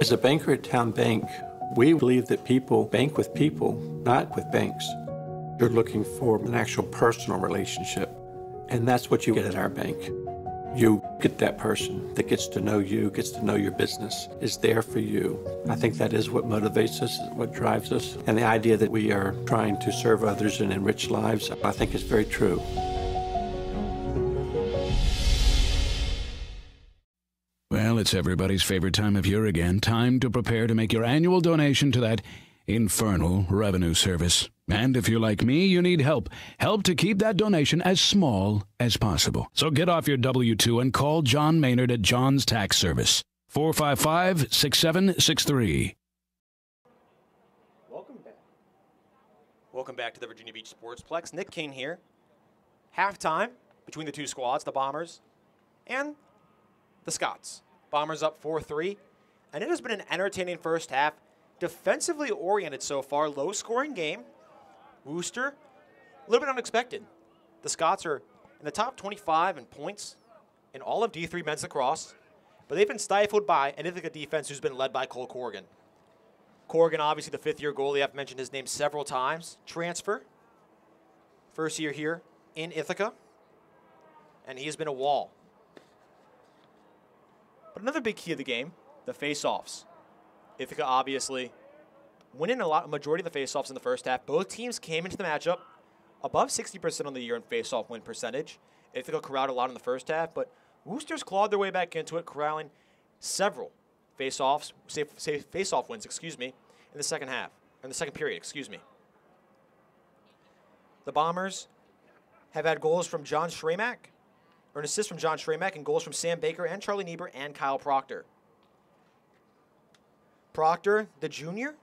Speaker 4: As a banker at TowneBank, we believe that people bank with people, not with banks. You're looking for an actual personal relationship, and that's what you get at our bank. You get that person that gets to know you, gets to know your business, is there for you. I think that is what motivates us, what drives us. And the idea that we are trying to serve others and enrich lives, I think is very true.
Speaker 5: It's everybody's favorite time of year again. Time to prepare to make your annual donation to that infernal revenue service. And if you're like me, you need help. Help to keep that donation as small as possible. So get off your W 2 and call John Maynard at John's Tax Service. 455 6763.
Speaker 2: Welcome back. Welcome back to the Virginia Beach Sportsplex. Nick King here. Halftime between the two squads, the Bombers and the Scots. Bombers up 4 3. And it has been an entertaining first half. Defensively oriented so far, low scoring game. Wooster, a little bit unexpected. The Scots are in the top 25 in points in all of D3 men's lacrosse, but they've been stifled by an Ithaca defense who's been led by Cole Corrigan. Corrigan, obviously the fifth year goalie, I've mentioned his name several times. Transfer, first year here in Ithaca, and he has been a wall. But another big key of the game, the face-offs. Ithaca obviously winning a lot, majority of the face-offs in the first half. Both teams came into the matchup above 60% on the year in face-off win percentage. Ithaca corralled a lot in the first half, but Wooster's clawed their way back into it, corralling several face-offs, say, say face-off wins, excuse me, in the second half, in the second period, excuse me. The Bombers have had goals from John Schramak, or an assist from John Schramak, and goals from Sam Baker and Charlie Niebuhr and Kyle Proctor. Proctor, the junior,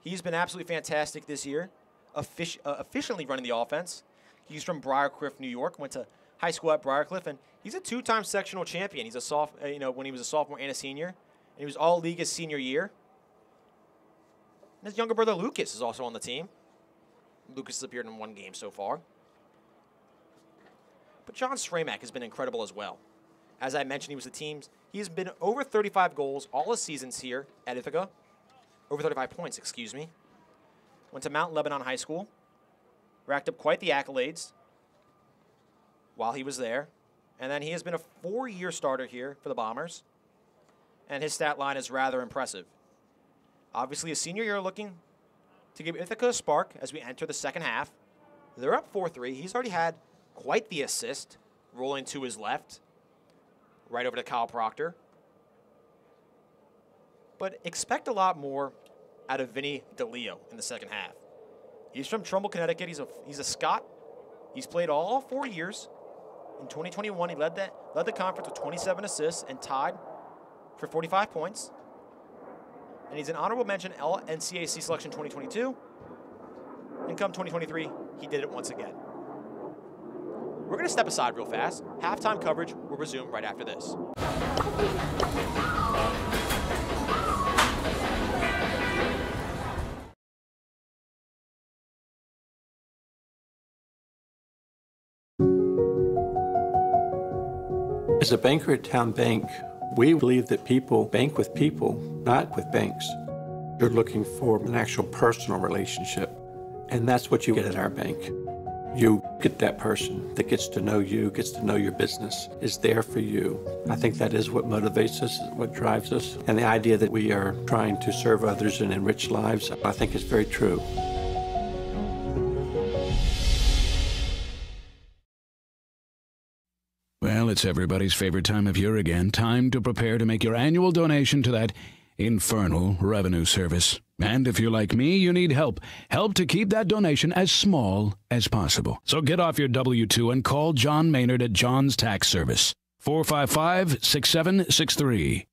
Speaker 2: he's been absolutely fantastic this year, effic- uh, efficiently running the offense. He's from Briarcliff, New York, went to high school at Briarcliff, and he's a two-time sectional champion. He's a soft, uh, you know, when he was a sophomore and a senior, and he was all league his senior year. And his younger brother Lucas is also on the team. Lucas has appeared in one game so far. But John Sramak has been incredible as well. As I mentioned, he was the team's. He's been over 35 goals all his seasons here at Ithaca. Over 35 points, excuse me. Went to Mount Lebanon High School. Racked up quite the accolades while he was there. And then he has been a four year starter here for the Bombers. And his stat line is rather impressive. Obviously, a senior year looking to give Ithaca a spark as we enter the second half. They're up 4 3. He's already had quite the assist, rolling to his left, right over to Kyle Proctor. But expect a lot more out of Vinny DeLeo in the second half. He's from Trumbull, Connecticut. He's a, he's a Scot. He's played all four years. In 2021, he led, that, led the conference with 27 assists and tied for 45 points. And he's an honorable mention NCAC selection 2022. And come 2023, he did it once again. We're going to step aside real fast. Halftime coverage will resume right after this.
Speaker 4: As a banker at TowneBank, we believe that people bank with people, not with banks. You're looking for an actual personal relationship, and that's what you get at our bank. You get that person that gets to know you, gets to know your business, is there for you. I think that is what motivates us, what drives us. And the idea that we are trying to serve others and enrich lives, I think is very true.
Speaker 5: Well, it's everybody's favorite time of year again. Time to prepare to make your annual donation to that infernal revenue service. And if you're like me, you need help. Help to keep that donation as small as possible. So get off your W 2 and call John Maynard at John's Tax Service. 455 6763.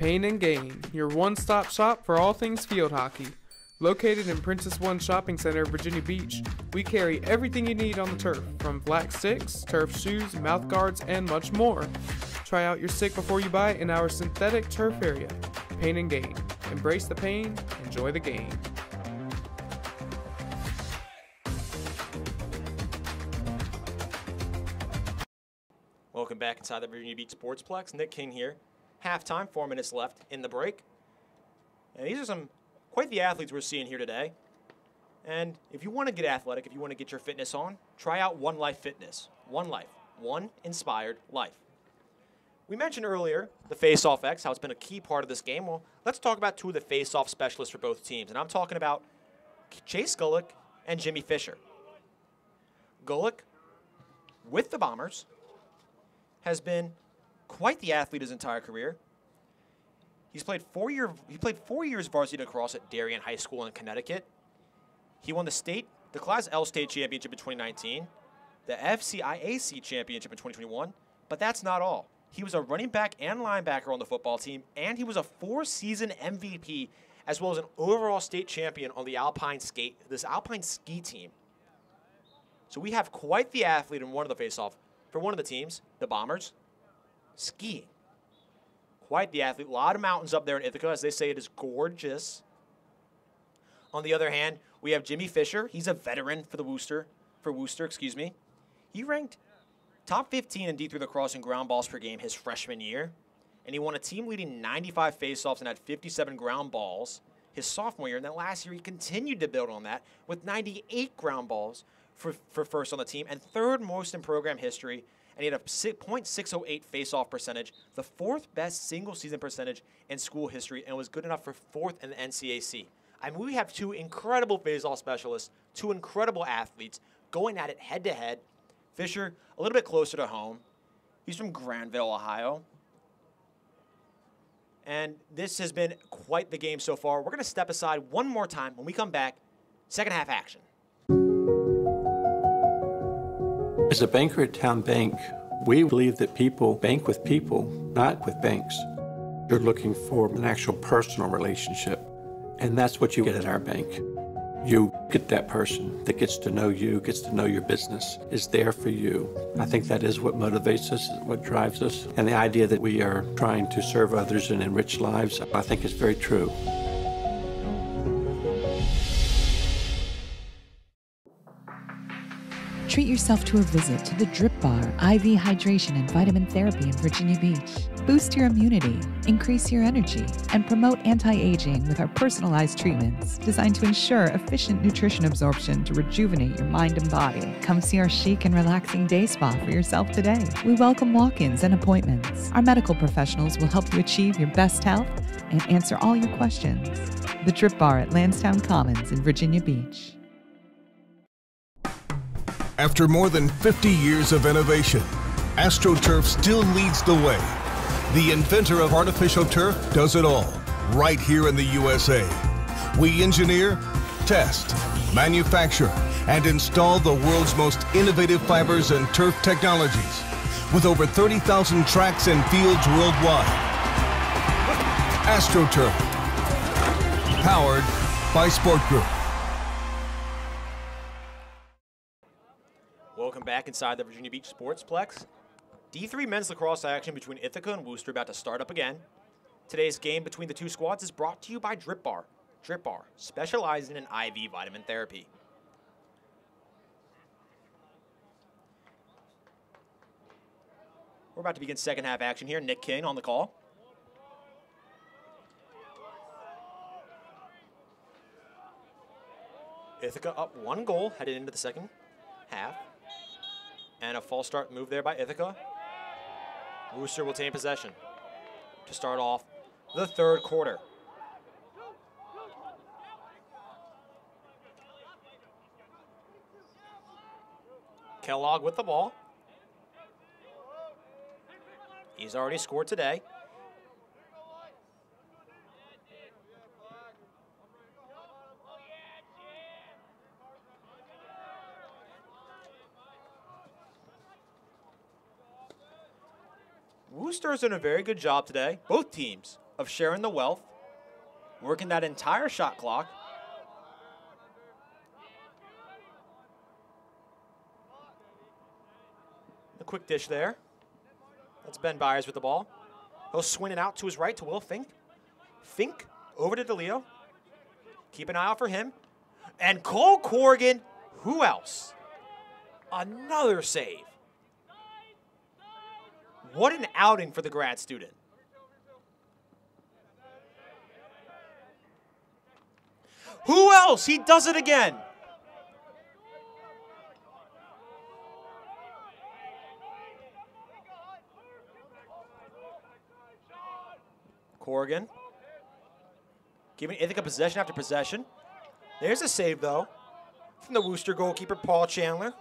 Speaker 6: Pain and Gain, your one stop shop for all things field hockey. Located in Princess One Shopping Center, Virginia Beach, we carry everything you need on the turf, from black sticks, turf shoes, mouth guards, and much more. Try out your stick before you buy in our synthetic turf area. Pain and Gain. Embrace the pain, enjoy the game.
Speaker 2: Welcome back inside the Virginia Beach Sportsplex. Nick King here. Halftime, four minutes left in the break. And these are some quite the athletes we're seeing here today. And if you want to get athletic, if you want to get your fitness on, try out One Life Fitness. One Life, one inspired life. We mentioned earlier the face-off X, how it's been a key part of this game. Well, let's talk about two of the face-off specialists for both teams. And I'm talking about Chase Gullick and Jimmy Fisher. Gullick, with the Bombers, has been quite the athlete his entire career. He's played four year he played four years varsity lacrosse at Darien High School in Connecticut. He won the state the Class L state championship in 2019, the FCIAC championship in 2021, but that's not all. He was a running back and linebacker on the football team, and he was a four-season MVP as well as an overall state champion on the Alpine skate this Alpine ski team. So we have quite the athlete in one of the face-off for one of the teams, the Bombers, skiing. Quite the athlete. A lot of mountains up there in Ithaca. As they say, it is gorgeous. On the other hand, we have Jimmy Fisher. He's a veteran for the Wooster, for Wooster, excuse me. He ranked top 15 in D3 lacrosse in ground balls per game his freshman year, and he won a team-leading 95 faceoffs and had 57 ground balls his sophomore year. And then last year, he continued to build on that with 98 ground balls for, for first on the team and third most in program history and he had a .608 face-off percentage, the fourth best single-season percentage in school history, and was good enough for fourth in the NCAC. I mean, we have two incredible face-off specialists, two incredible athletes going at it head-to-head. Fisher, a little bit closer to home. He's from Granville, Ohio. And this has been quite the game so far. We're going to step aside one more time when we come back. Second half action.
Speaker 4: As a banker at TowneBank, we believe that people bank with people, not with banks. You're looking for an actual personal relationship, and that's what you get at our bank. You get that person that gets to know you, gets to know your business, is there for you. I think that is what motivates us, what drives us. And the idea that we are trying to serve others and enrich lives, I think is very true.
Speaker 3: Treat yourself to a visit to the Drip Bar IV Hydration and Vitamin Therapy in Virginia Beach. Boost your immunity, increase your energy, and promote anti aging with our personalized treatments designed to ensure efficient nutrition absorption to rejuvenate your mind and body. Come see our chic and relaxing day spa for yourself today. We welcome walk ins and appointments. Our medical professionals will help you achieve your best health and answer all your questions. The Drip Bar at Landstown Commons in Virginia Beach.
Speaker 7: After more than 50 years of innovation, AstroTurf still leads the way. The inventor of artificial turf does it all, right here in the USA. We engineer, test, manufacture, and install the world's most innovative fibers and turf technologies, with over 30,000 tracks and fields worldwide. AstroTurf, powered by Sport Group.
Speaker 2: Back inside the Virginia Beach Sportsplex. D3 men's lacrosse action between Ithaca and Wooster about to start up again. Today's game between the two squads is brought to you by Drip Bar. Drip Bar, specializing in IV vitamin therapy. We're about to begin second half action here. Nick King on the call. Ithaca up one goal headed into the second half. And a false start move there by Ithaca. Wooster will take possession to start off the third quarter. Kellogg with the ball. He's already scored today. Wooster's done a very good job today, both teams, of sharing the wealth, working that entire shot clock. A quick dish there. That's Ben Byers with the ball. He'll swing it out to his right to Will Fink. Fink over to DeLeo. Keep an eye out for him. And Cole Corrigan, who else? Another save. What an outing for the grad student. Who else? He does it again. Corrigan. Giving Ithaca possession after possession. There's a save, though, from the Wooster goalkeeper, Paul Chandler.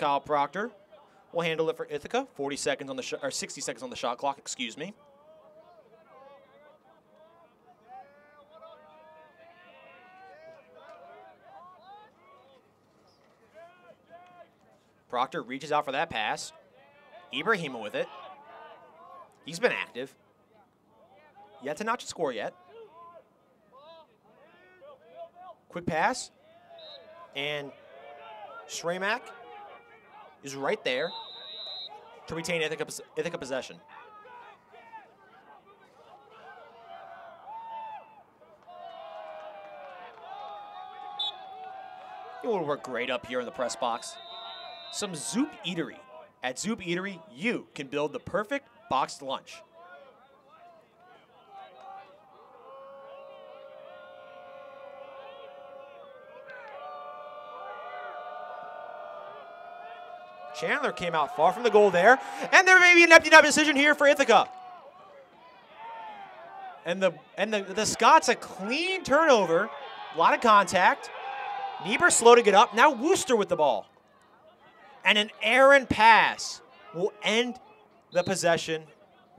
Speaker 2: Kyle Proctor will handle it for Ithaca. 40 seconds on the or 60 seconds on the shot clock, excuse me. Proctor reaches out for that pass. Ibrahima with it. He's been active. Yet to notch a score yet. Quick pass. And Shramack is right there to retain Ithaca, Ithaca possession. It will work great up here in the press box. Some Zoop Eatery. At Zoop Eatery, you can build the perfect boxed lunch. Chandler came out far from the goal there, and there may be an empty net decision here for Ithaca. And the and the, the Scots a clean turnover, a lot of contact. Niebuhr slow to get up. Now Wooster with the ball. And an errant pass will end the possession.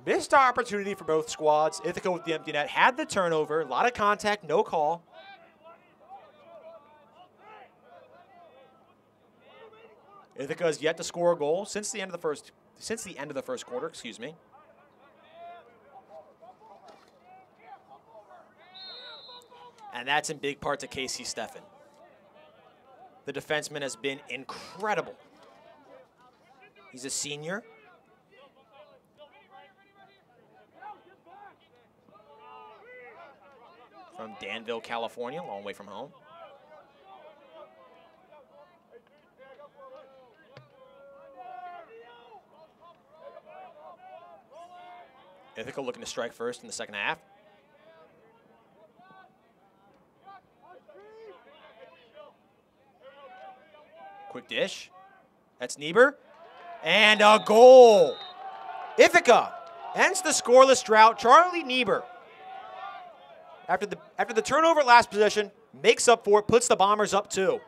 Speaker 2: Missed opportunity for both squads. Ithaca with the empty net had the turnover, a lot of contact, no call. Ithaca has yet to score a goal since the end of the first since the end of the first quarter, excuse me. And that's in big part to Casey Steffen. The defenseman has been incredible. He's a senior. From Danville, California, a long way from home. Ithaca looking to strike first in the second half. Quick dish. That's Niebuhr. And a goal. Ithaca ends the scoreless drought. Charlie Niebuhr, after the, after the turnover last position, makes up for it, puts the Bombers up two.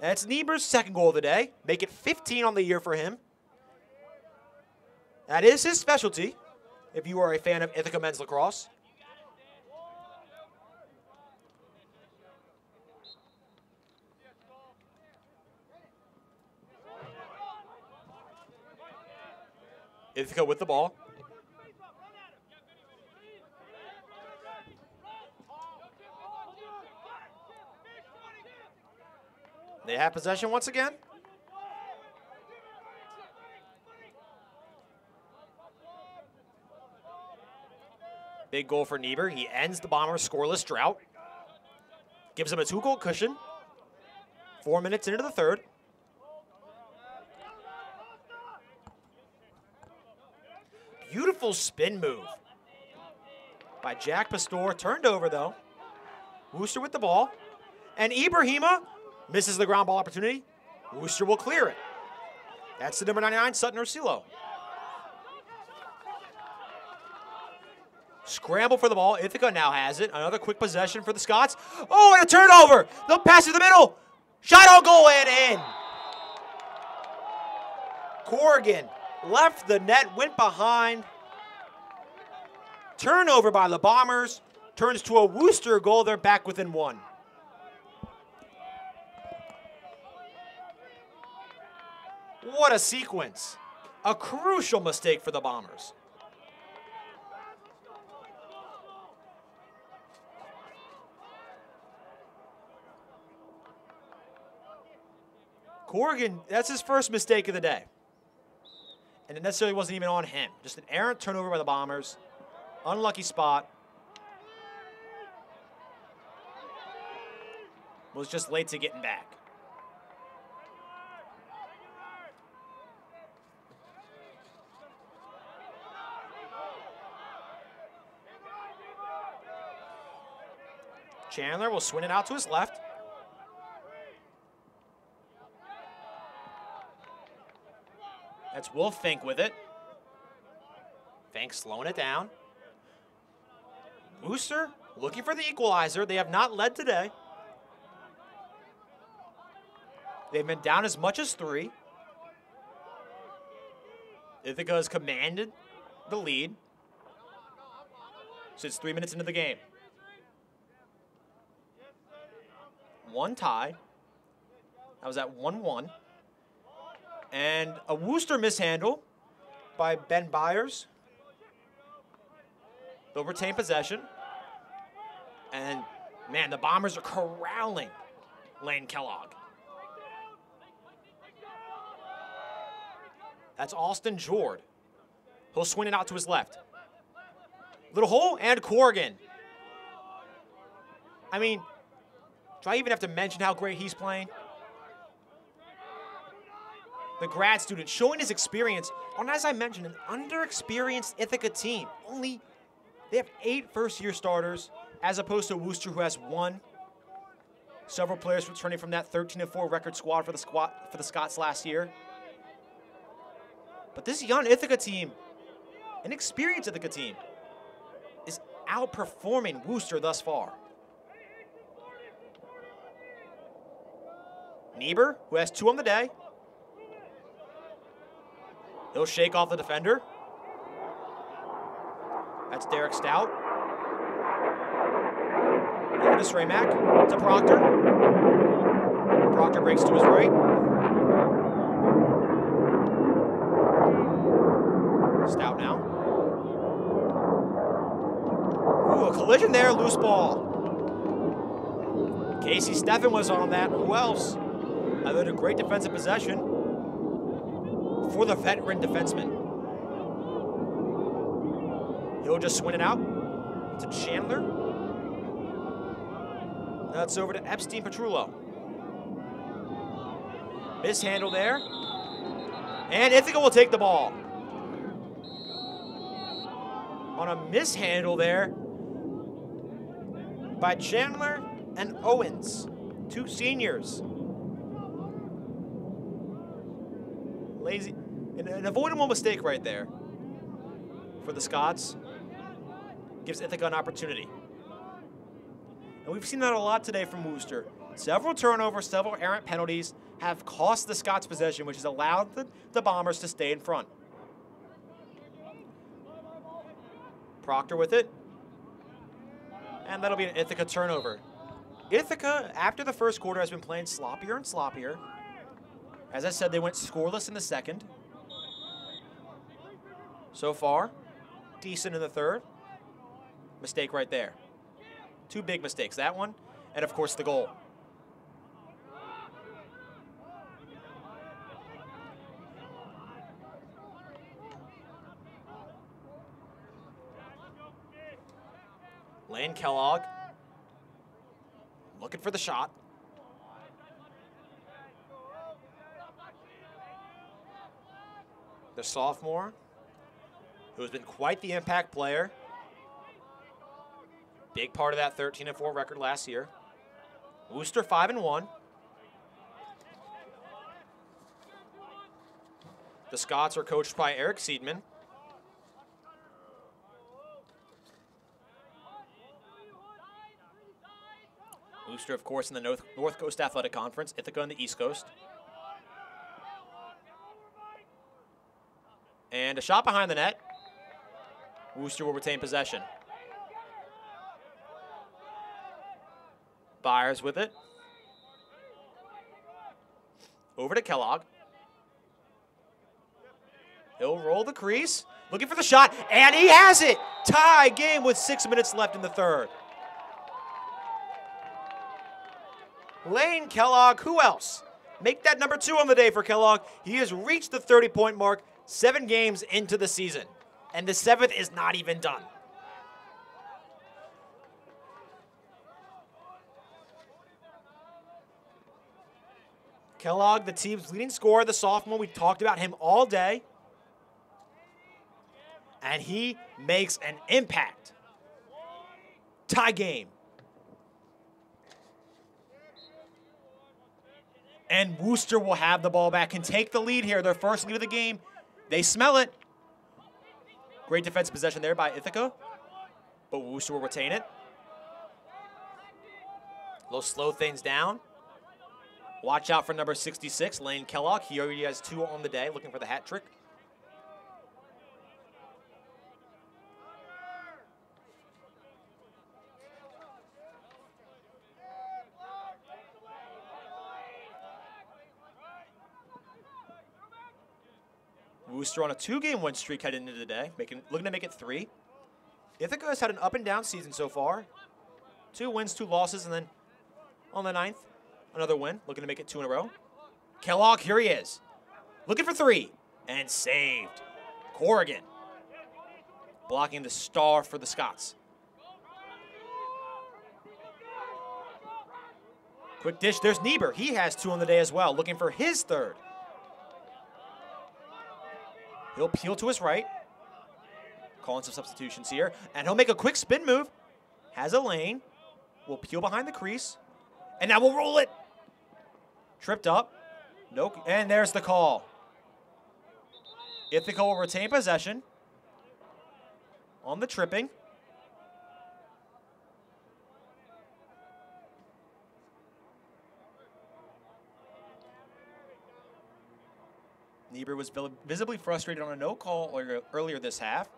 Speaker 2: That's Niebuhr's second goal of the day. Make it 15 on the year for him. That is his specialty, if you are a fan of Ithaca men's lacrosse. Ithaca with the ball. They have possession once again. Big goal for Niebuhr. He ends the Bombers' scoreless drought. Gives them a two-goal cushion. Four minutes into the third. Beautiful spin move by Jack Pastor. Turned over, though. Wooster with the ball. And Ibrahima misses the ground ball opportunity. Wooster will clear it. That's the number 99, Sutton Orsillo. Scramble for the ball. Ithaca now has it. Another quick possession for the Scots. Oh, and a turnover. They'll pass to the middle. Shot on goal and in. Corrigan left the net, went behind. Turnover by the Bombers. Turns to a Wooster goal. They're back within one. What a sequence. A crucial mistake for the Bombers. Corrigan, that's his first mistake of the day. And it necessarily wasn't even on him. Just an errant turnover by the Bombers. Unlucky spot. Was just late to getting back. Chandler will swing it out to his left. That's Wolf Fink with it. Fink slowing it down. Wooster looking for the equalizer. They have not led today. They've been down as much as three. Ithaca has commanded the lead since three minutes into the game. One tie. That was at 1 1. And a Wooster mishandle by Ben Byers. They'll retain possession. And man, the Bombers are corralling Lane Kellogg. That's Austin Jord. He'll swing it out to his left. Little hole and Corrigan. I mean, do I even have to mention how great he's playing? The grad student showing his experience on, as I mentioned, an underexperienced Ithaca team. Only they have eight first year starters, as opposed to Wooster, who has one. Several players returning from that 13 4 record squad for the squad for the Scots last year. But this young Ithaca team, an experienced Ithaca team, is outperforming Wooster thus far. Niebuhr, who has two on the day. He'll shake off the defender. That's Derek Stout. Over to to Proctor. Proctor breaks to his right. Stout now. Ooh, a collision there, loose ball. Casey Steffen was on that. Who else? Another great defensive possession for the veteran defenseman. He'll just swing it out to Chandler. That's over to Epstein Petrullo. Mishandle there. And Ithaca will take the ball. On a mishandle there by Chandler and Owens, two seniors. Lazy, an, an avoidable mistake right there for the Scots. Gives Ithaca an opportunity. And we've seen that a lot today from Wooster. Several turnovers, several errant penalties have cost the Scots possession, which has allowed the, the Bombers to stay in front. Proctor with it. And that'll be an Ithaca turnover. Ithaca, after the first quarter, has been playing sloppier and sloppier. As I said, they went scoreless in the second. So far, decent in the third. Mistake right there. Two big mistakes. That one, and of course the goal. Lane Kellogg looking for the shot. The sophomore, who has been quite the impact player. Big part of that 13 and 4 record last year. Wooster 5 and 1. The Scots are coached by Eric Seidman. Wooster, of course, in the North, North Coast Athletic Conference, Ithaca on the East Coast. A shot behind the net. Wooster will retain possession. Byers with it. Over to Kellogg. He'll roll the crease, looking for the shot, and he has it. Tie game with six minutes left in the third. Lane Kellogg, who else? Make that number two on the day for Kellogg. He has reached the 30 point mark seven games into the season, and the seventh is not even done. Kellogg, the team's leading scorer, the sophomore. We talked about him all day. And he makes an impact. Tie game. And Wooster will have the ball back and take the lead here. Their first lead of the game. They smell it. Great defensive possession there by Ithaca. But Wooster will retain it. They'll slow things down. Watch out for number 66, Lane Kellogg. He already has two on the day, looking for the hat trick. Wooster on a two-game win streak heading into the day, making looking to make it three. Ithaca has had an up and down season so far. Two wins, two losses, and then on the ninth, another win, looking to make it two in a row. Kellogg, here he is. Looking for three, and saved. Corrigan blocking the star for the Scots. Quick dish, there's Niebuhr. He has two on the day as well, looking for his third. He'll peel to his right. Calling some substitutions here. And he'll make a quick spin move. Has a lane. Will peel behind the crease. And now we'll roll it. Tripped up. Nope. And there's the call. Ithaca will retain possession. On the tripping. Niebuhr was visibly frustrated on a no call earlier this half,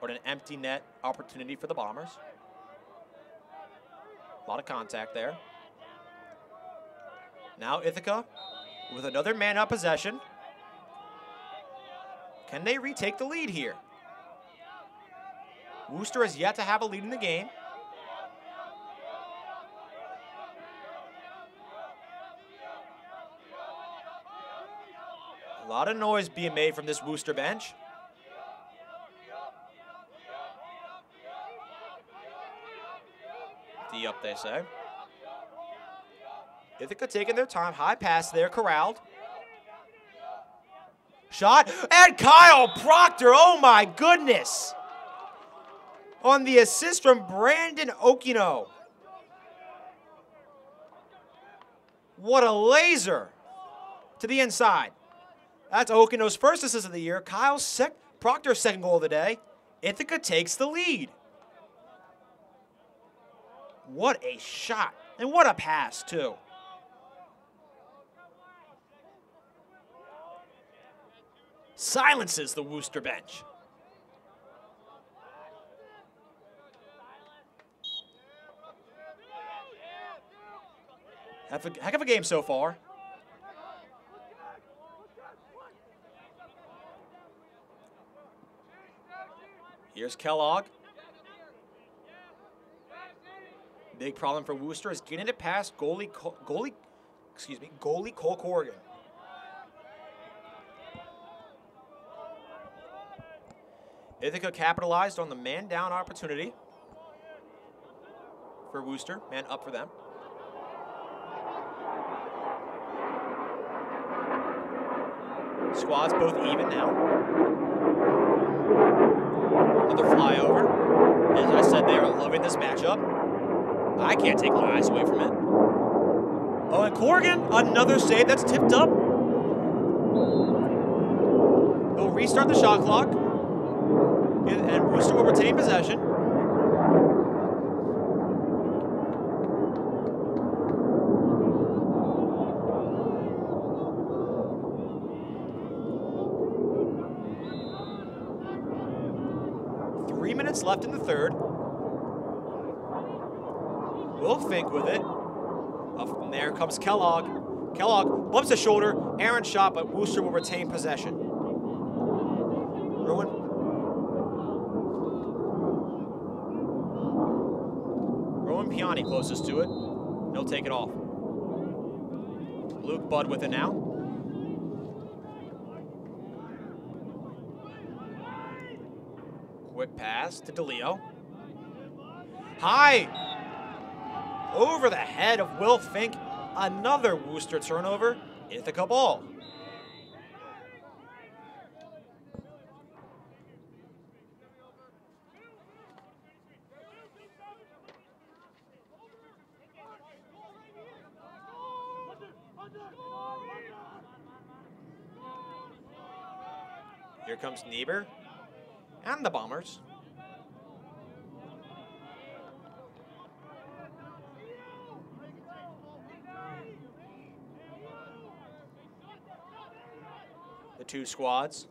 Speaker 2: or an empty net opportunity for the Bombers. A lot of contact there. Now Ithaca with another man up possession. Can they retake the lead here? Wooster has yet to have a lead in the game. A lot of noise being made from this Wooster bench. D up, they say. Ithaca taking their time. High pass there, corralled. Shot, and Kyle Proctor, oh my goodness. On the assist from Brandon Okino. What a laser to the inside. That's Okino's first assist of the year. Kyle sec- Proctor's second goal of the day. Ithaca takes the lead. What a shot. And what a pass, too. Silences the Wooster bench. Heck of a game so far. Here's Kellogg. Big problem for Wooster is getting it past goalie, goalie, excuse me, goalie Cole Corrigan. Ithaca capitalized on the man down opportunity for Wooster. Man up for them. Squads both even now. Another flyover. As I said, they are loving this matchup. I can't take my eyes away from it. Oh, and Corrigan, another save that's tipped up. They'll restart the shot clock. And Wooster will retain possession. minutes left in the third. Will Fink with it. Up from there comes Kellogg. Kellogg bumps the shoulder. Aaron shot, but Wooster will retain possession. Rowan. Rowan Piani closest to it. He'll take it off. Luke Budd with it now. Quick pass to DeLeo. High! Over the head of Will Fink. Another Wooster turnover. Ithaca ball. Here comes Niebuhr and the Bombers. Two squads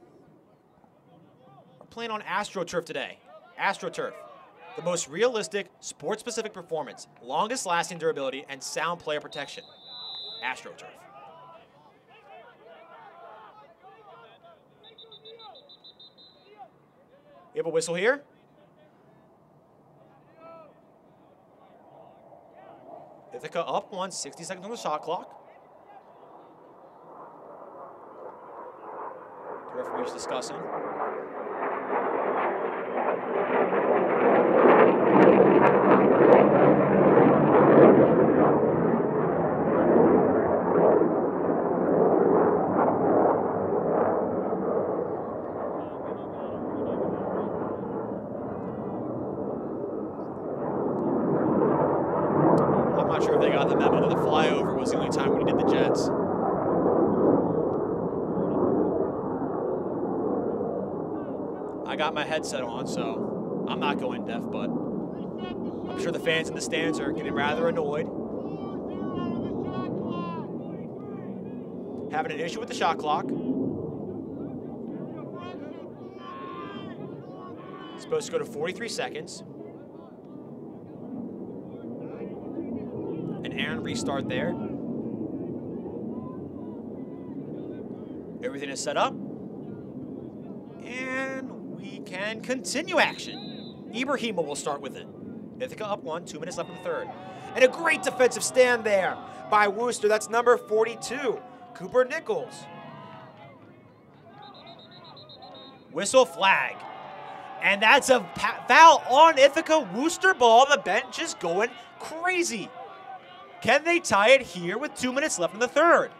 Speaker 2: are playing on AstroTurf today. AstroTurf, the most realistic, sport-specific performance, longest lasting durability, and sound player protection. AstroTurf. You have a whistle here? Ithaca up one, 60 seconds on the shot clock. Referee's discussing. I'm not sure if they got the memo that the flyover was the only time when he did the Jets. I got my headset on, so I'm not going deaf, but I'm sure the fans in the stands are getting rather annoyed. Having an issue with the shot clock. Supposed to go to 43 seconds. An Aaron restart there. Everything is set up. And we can continue action. Ibrahima will start with it. Ithaca up one, two minutes left in the third. And a great defensive stand there by Wooster. That's number 42, Cooper Nichols. Whistle flag. And that's a foul on Ithaca. Wooster ball. The bench is going crazy. Can they tie it here with two minutes left in the third?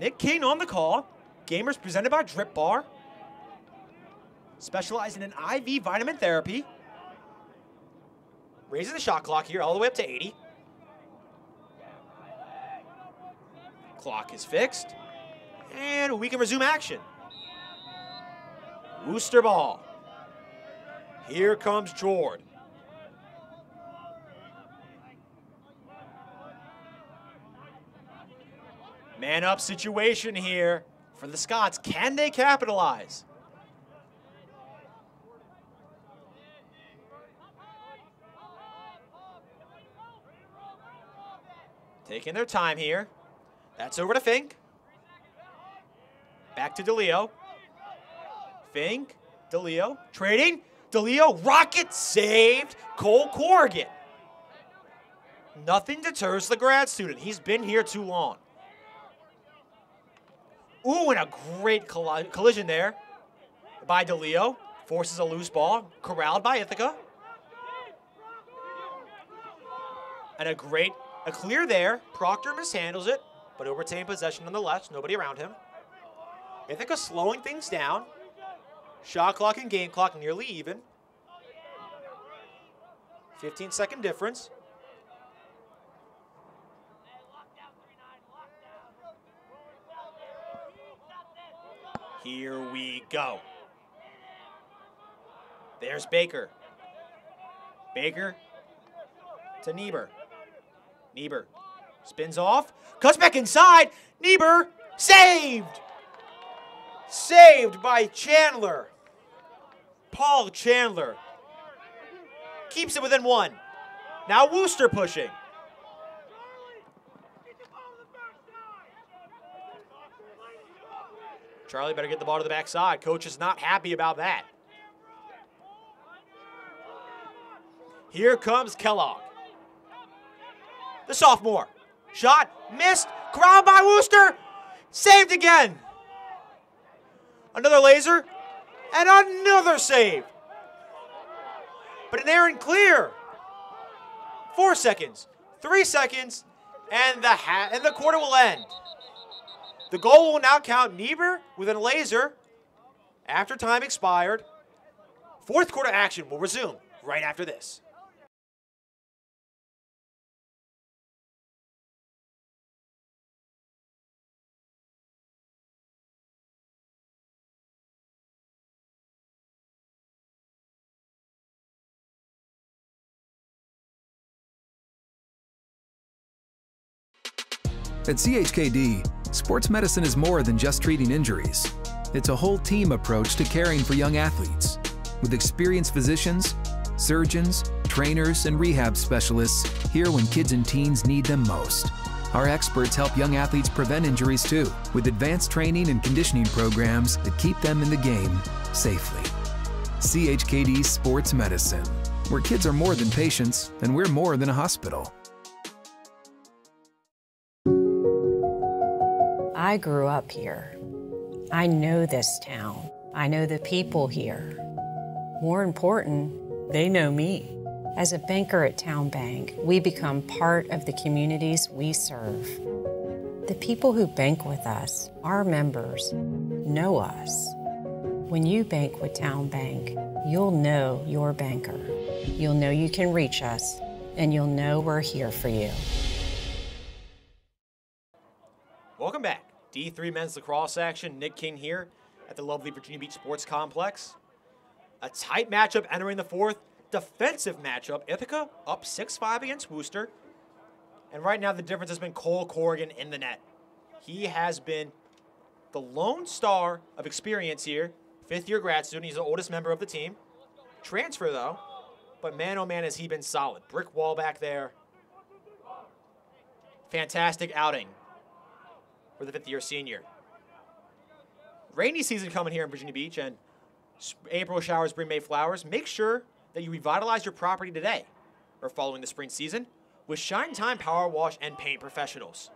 Speaker 2: Nick King on the call. Gamers presented by Drip Bar. Specializing in IV vitamin therapy. Raising the shot clock here all the way up to 80. Clock is fixed. And we can resume action. Wooster ball. Here comes Jord. Man up situation here for the Scots. Can they capitalize? Taking their time here. That's over to Fink. Back to DeLeo. Fink, DeLeo, trading. DeLeo, rocket saved. Cole Corrigan. Nothing deters the grad student. He's been here too long. Ooh, and a great colli- collision there by DeLeo. Forces a loose ball, corralled by Ithaca. And a great, a clear there. Proctor mishandles it, but overtaking possession nonetheless. Nobody around him. Ithaca slowing things down. Shot clock and game clock nearly even. 15 second difference. Here we go. There's Baker. Baker to Niebuhr. Niebuhr spins off, cuts back inside. Niebuhr saved. Saved by Chandler. Paul Chandler keeps it within one. Now Wooster pushing. Charlie better get the ball to the backside. Coach is not happy about that. Here comes Kellogg. The sophomore. Shot missed. Ground by Wooster. Saved again. Another laser. And another save. But an Aaron clear. Four seconds. Three seconds. And the and the quarter will end. The goal will now count Niebuhr with a laser after time expired. Fourth quarter action will resume right after this.
Speaker 8: At CHKD, sports medicine is more than just treating injuries. It's a whole team approach to caring for young athletes. With experienced physicians, surgeons, trainers, and rehab specialists here when kids and teens need them most. Our experts help young athletes prevent injuries too, with advanced training and conditioning programs that keep them in the game safely. CHKD Sports Medicine, where kids are more than patients and we're more than a hospital.
Speaker 9: I grew up here. I know this town. I know the people here. More important, they know me. As a banker at TowneBank, we become part of the communities we serve. The people who bank with us, our members, know us. When you bank with TowneBank, you'll know your banker. You'll know you can reach us, and you'll know we're here for you.
Speaker 2: Welcome back. D3 men's lacrosse action. Nick King here at the lovely Virginia Beach Sports Complex. A tight matchup entering the fourth. Defensive matchup. Ithaca up 6-5 against Wooster. And right now the difference has been Cole Corrigan in the net. He has been the lone star of experience here. Fifth year grad student. He's the oldest member of the team. Transfer though. But man oh man has he been solid. Brick wall back there. Fantastic outing for the fifth year senior. Rainy season coming here in Virginia Beach, and April showers bring May flowers. Make sure that you revitalize your property today or following the spring season with Shine Time Power Wash and Paint Professionals.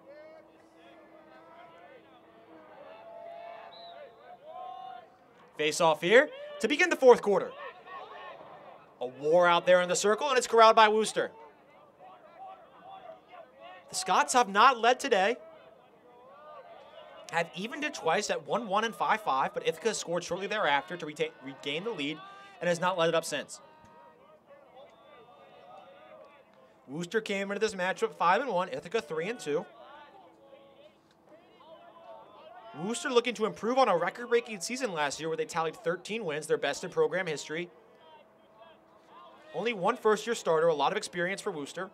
Speaker 2: Face off here to begin the fourth quarter. A war out there in the circle, and it's corralled by Wooster. The Scots have not led today, have evened it twice at 1 1 and 5 5, but Ithaca scored shortly thereafter to regain the lead and has not let it up since. Wooster came into this matchup 5 and 1, Ithaca 3 and 2. Wooster looking to improve on a record breaking season last year where they tallied 13 wins, their best in program history. Only one first year starter, a lot of experience for Wooster.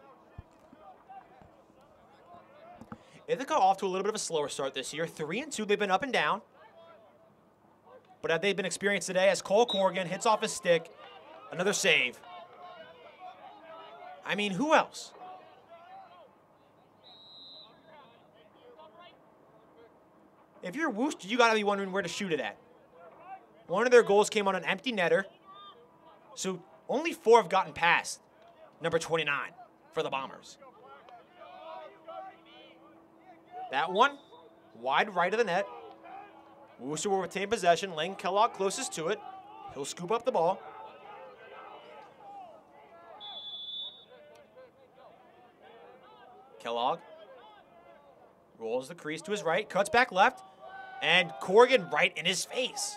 Speaker 2: Ithaca off to a little bit of a slower start this year. Three and two, they've been up and down. But have they been experienced today as Cole Corrigan hits off his stick, another save. I mean, who else? If you're Wooster, you got to be wondering where to shoot it at. One of their goals came on an empty netter. So only four have gotten past number 29 for the Bombers. That one, wide right of the net. Wooster will retain possession. Lane Kellogg closest to it. He'll scoop up the ball. Kellogg rolls the crease to his right, cuts back left, and Corrigan right in his face.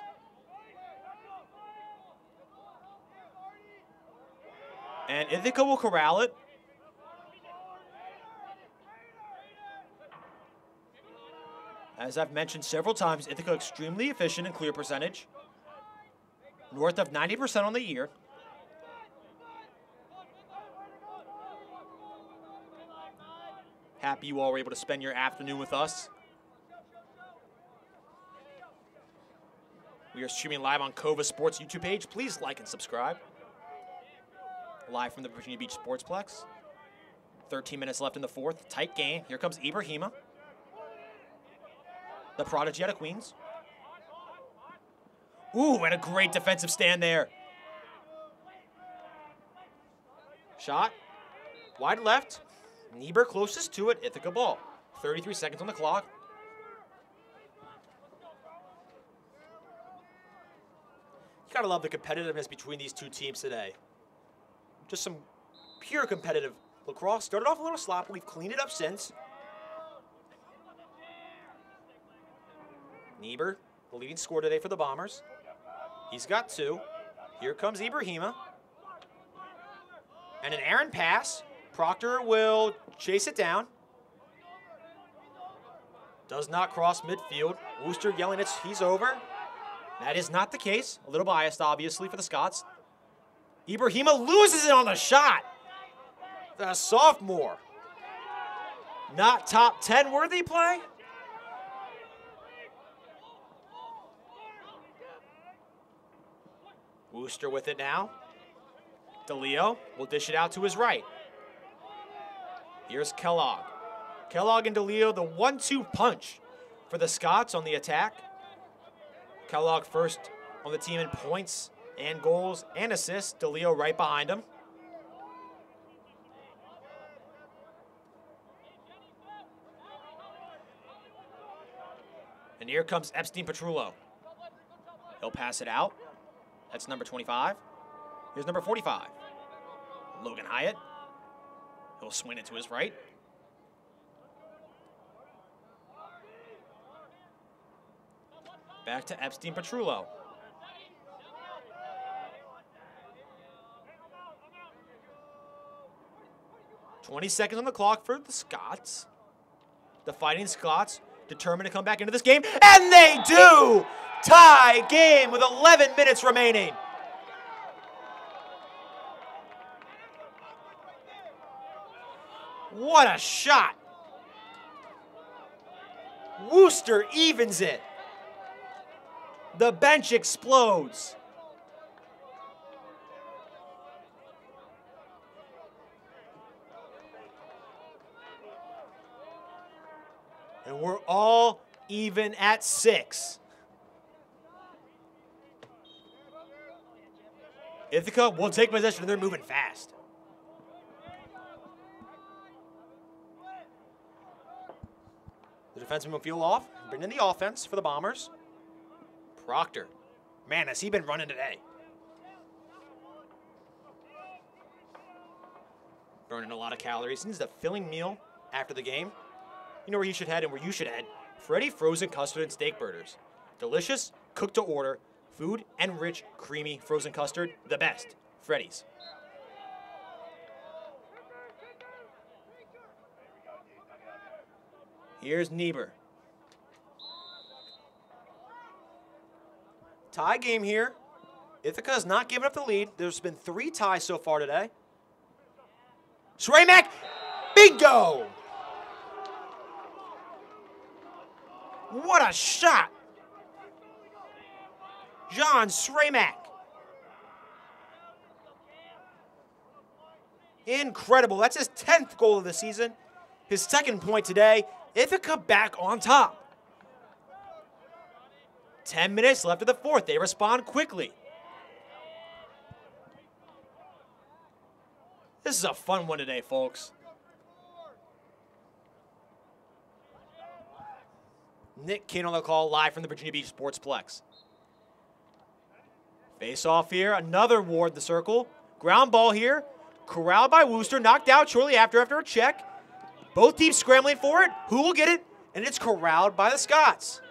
Speaker 2: And Ithaca will corral it. As I've mentioned several times, Ithaca extremely efficient in clear percentage. North of 90% on the year. Happy you all were able to spend your afternoon with us. We are streaming live on Cova Sports YouTube page. Please like and subscribe. Live from the Virginia Beach Sportsplex. 13 minutes left in the fourth. Tight game. Here comes Ibrahima the prodigy out of Queens. Ooh, and a great defensive stand there. Shot. Wide left. Niebuhr closest to it. Ithaca ball. 33 seconds on the clock. You gotta love the competitiveness between these two teams today. Just some pure competitive lacrosse. Started off a little sloppy. We've cleaned it up since. Niebuhr, the leading scorer today for the Bombers. He's got two. Here comes Ibrahima. And an Aaron pass. Proctor will chase it down. Does not cross midfield. Wooster yelling it's he's over. That is not the case. A little biased, obviously, for the Scots. Ibrahima loses it on the shot. The sophomore. Not top 10 worthy play. Wooster with it now. DeLeo will dish it out to his right. Here's Kellogg. Kellogg and DeLeo, the one two punch for the Scots on the attack. Kellogg first on the team in points and goals and assists. DeLeo right behind him. And here comes Epstein Petrullo. He'll pass it out. That's number 25. Here's number 45. Logan Hyatt. He'll swing it to his right. Back to Epstein Petrullo. Twenty seconds on the clock for the Scots. The Fighting Scots determined to come back into this game, and they do! Tie game with 11 minutes remaining. What a shot! Wooster evens it. The bench explodes. And we're all even at six. Ithaca will take possession and they're moving fast. The defenseman will feel off, bring in the offense for the Bombers. Proctor. Man, has he been running today? Burning a lot of calories. Needs a filling meal after the game. You know where he should head and where you should head. Freddy Frozen Custard and Steak Burgers. Delicious, cooked to order, food and rich, creamy frozen custard. The best. Freddy's. Here's Niebuhr. Tie game here. Ithaca has not given up the lead. There's been three ties so far today. Sraymack, bingo! What a shot! John Sraymack. Incredible. That's his 10th goal of the season. His second point today. Ithaca back on top. 10 minutes left of the fourth. They respond quickly. This is a fun one today, folks. Nick Kane on the call live from the Virginia Beach Sportsplex. Face off here. Another Ward the circle. Ground ball here. Corralled by Wooster. Knocked out shortly after after a check. Both teams scrambling for it. Who will get it? And it's corralled by the Scots.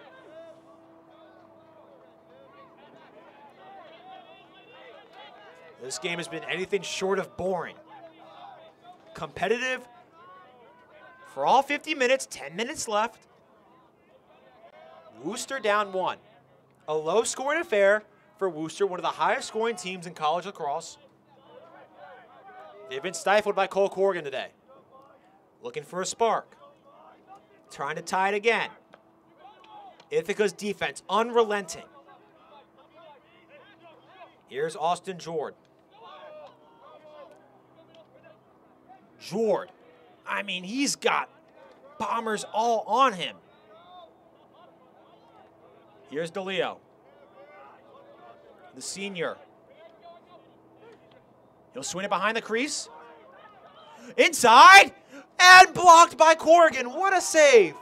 Speaker 2: This game has been anything short of boring. Competitive for all 50 minutes, 10 minutes left. Wooster down one. A low scoring affair for Wooster, one of the highest scoring teams in college lacrosse. They've been stifled by Cole Corrigan today. Looking for a spark. Trying to tie it again. Ithaca's defense, unrelenting. Here's Austin Jord. Jord. I mean, he's got bombers all on him. Here's DeLeo. The senior. He'll swing it behind the crease. Inside and blocked by Corrigan. What a save.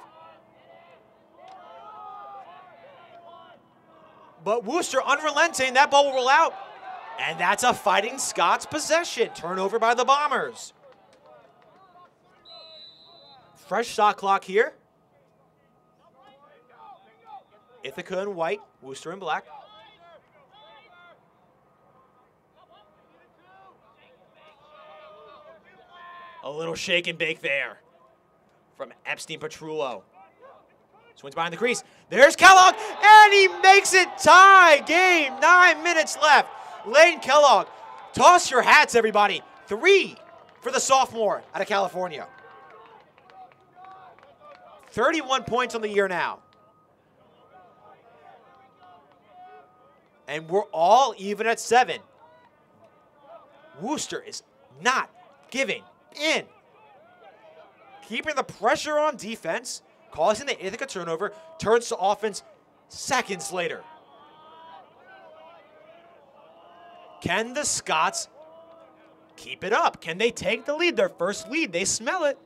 Speaker 2: But Wooster unrelenting. That ball will roll out. And that's a Fighting Scots possession. Turnover by the Bombers. Fresh shot clock here. Ithaca in white, Wooster in black. A little shake and bake there from Epstein Petrullo. Swings behind the crease. There's Kellogg, and he makes it tie game. Nine minutes left. Lane Kellogg, toss your hats, everybody. Three for the sophomore out of California. 31 points on the year now. And we're all even at seven. Wooster is not giving in. Keeping the pressure on defense, causing the Ithaca turnover, turns to offense seconds later. Can the Scots keep it up? Can they take the lead? Their first lead. They smell it.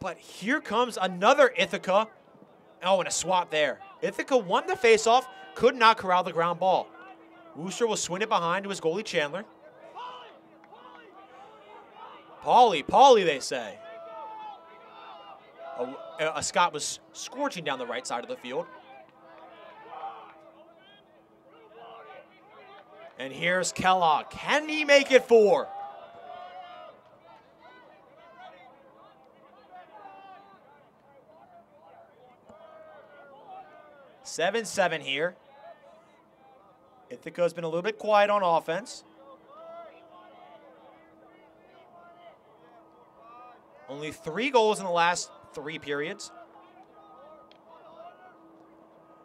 Speaker 2: But here comes another Ithaca. Oh, and a swap there. Ithaca won the faceoff, could not corral the ground ball. Wooster will swing it behind to his goalie Chandler. Pauly, Pauly, they say. A, a Scot was scorching down the right side of the field. And here's Kellogg. Can he make it four? Seven seven here. Ithaca's been a little bit quiet on offense. Only three goals in the last three periods.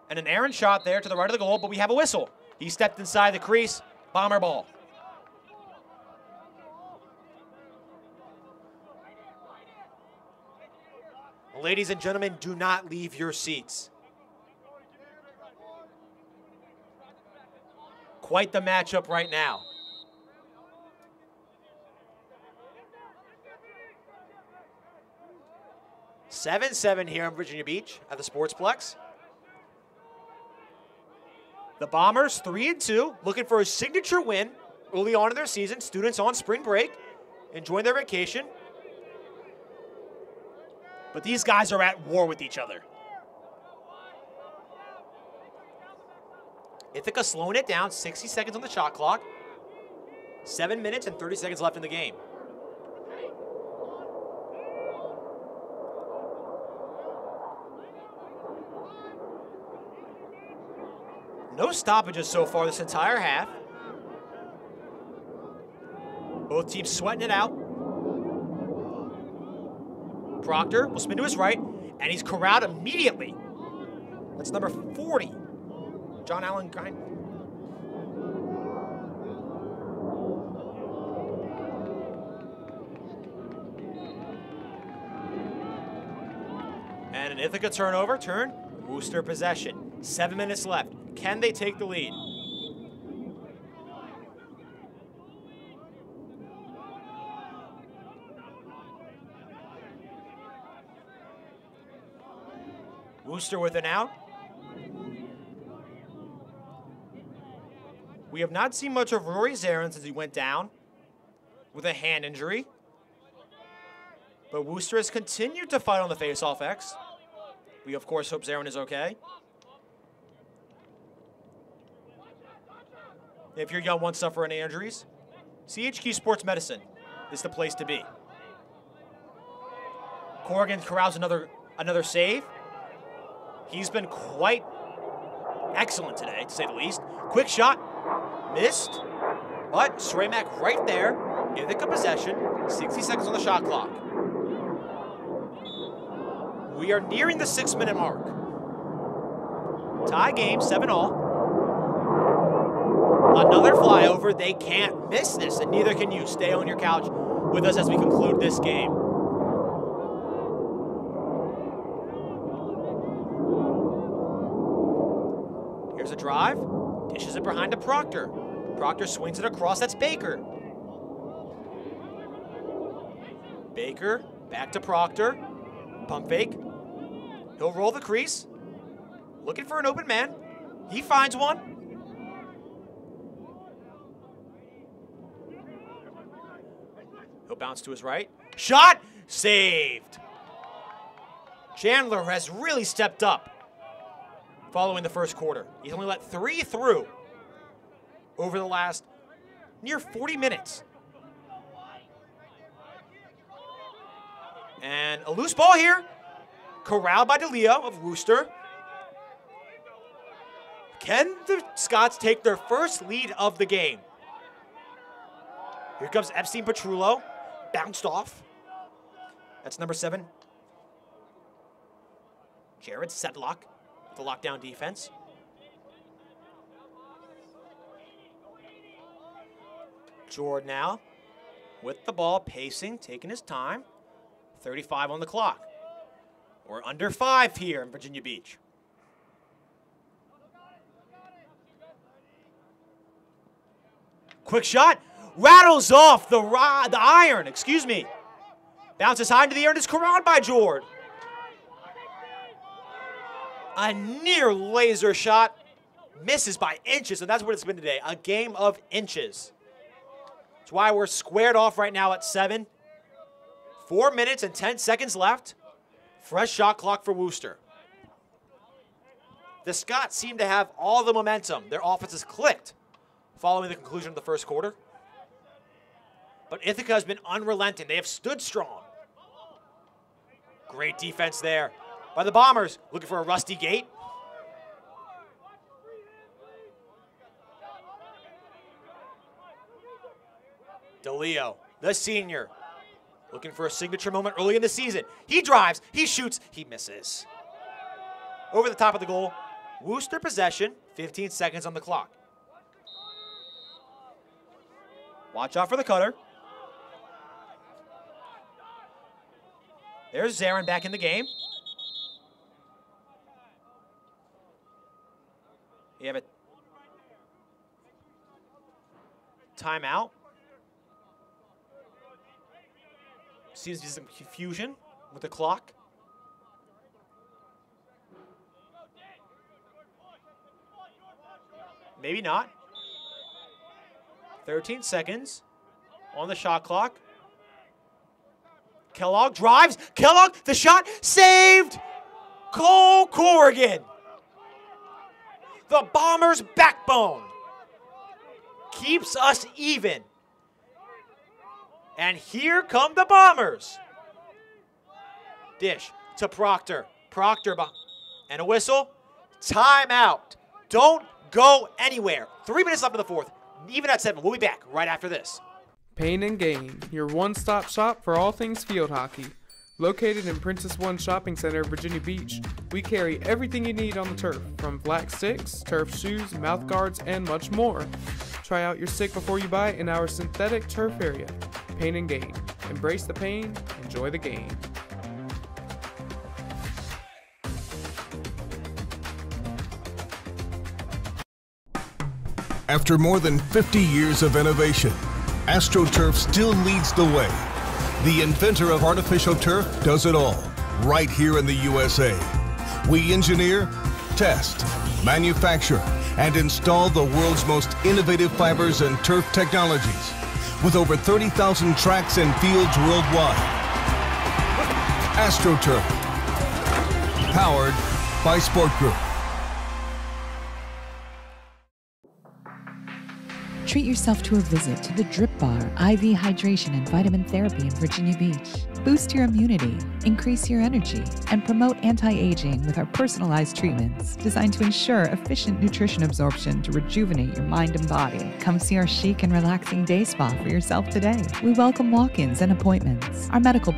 Speaker 2: And an errant shot there to the right of the goal, but we have a whistle. He stepped inside the crease. Bomber ball. Ladies and gentlemen, do not leave your seats. Quite the matchup right now. Seven seven here in Virginia Beach at the Sportsplex. The Bombers three and two, looking for a signature win early on in their season. Students on spring break, enjoying their vacation. But these guys are at war with each other. Ithaca slowing it down, 60 seconds on the shot clock. Seven minutes and 30 seconds left in the game. No stoppages so far this entire half. Both teams sweating it out. Proctor will spin to his right, and he's corralled immediately. That's number 40. John Allen Grind. And an Ithaca turnover, turn, Wooster possession. Seven minutes left. Can they take the lead? Wooster with an out. We have not seen much of Rory Zarin since he went down with a hand injury. But Wooster has continued to fight on the faceoff X. We, of course, hope Zarin is okay. If your young one suffer any injuries, CHKD Sports Medicine is the place to be. Corrigan corrals another another save. He's been quite excellent today, to say the least. Quick shot, missed, but Sramac right there, Ithaca possession, 60 seconds on the shot clock. We are nearing the six minute mark. Tie game, 7 all. Another flyover. They can't miss this, and neither can you. Stay on your couch with us as we conclude this game. Here's a drive. Dishes it behind to Proctor. Proctor swings it across. That's Baker. Baker back to Proctor. Pump fake. He'll roll the crease. Looking for an open man. He finds one. Bounce to his right. Shot! Saved. Chandler has really stepped up following the first quarter. He's only let three through over the last near 40 minutes. And a loose ball here. Corralled by DeLeo of Wooster. Can the Scots take their first lead of the game? Here comes Epstein Petrullo. Bounced off. That's number seven. Jared Sedlock, the lockdown defense. Jordan now with the ball, pacing, taking his time. 35 on the clock. We're under five here in Virginia Beach. Quick shot. Rattles off the, the iron, excuse me. Bounces high into the air and is corralled by Jord. A near laser shot. Misses by inches, and that's what it's been today. A game of inches. That's why we're squared off right now at seven. Four minutes and 10 seconds left. Fresh shot clock for Wooster. The Scots seem to have all the momentum. Their offense has clicked following the conclusion of the first quarter. But Ithaca has been unrelenting. They have stood strong. Great defense there by the Bombers. Looking for a rusty gate. DeLeo, the senior, looking for a signature moment early in the season. He drives, he shoots, he misses. Over the top of the goal, Wooster possession, 15 seconds on the clock. Watch out for the cutter. There's Zarin back in the game. You have a timeout. Seems to be some confusion with the clock. Maybe not. 13 seconds on the shot clock. Kellogg drives. Kellogg, the shot saved. Cole Corrigan. The Bombers' backbone keeps us even. And here come the Bombers. Dish to Proctor. Proctor and a whistle. Timeout. Don't go anywhere. Three minutes left in the fourth. Even at seven. We'll be back right after this.
Speaker 6: Pain and Gain, your one stop shop for all things field hockey. Located in Princess Anne Shopping Center, Virginia Beach, we carry everything you need on the turf, from black sticks, turf shoes, mouth guards, and much more. Try out your stick before you buy in our synthetic turf area. Pain and Gain. Embrace the pain, enjoy the game.
Speaker 7: After more than 50 years of innovation, AstroTurf still leads the way. The inventor of artificial turf does it all, right here in the USA. We engineer, test, manufacture, and install the world's most innovative fibers and turf technologies with over 30,000 tracks and fields worldwide. AstroTurf, powered by Sport Group.
Speaker 3: Treat yourself to a visit to the Drip Bar IV Hydration and Vitamin Therapy in Virginia Beach. Boost your immunity, increase your energy, and promote anti aging with our personalized treatments designed to ensure efficient nutrition absorption to rejuvenate your mind and body. Come see our chic and relaxing day spa for yourself today. We welcome walk ins and appointments. Our medical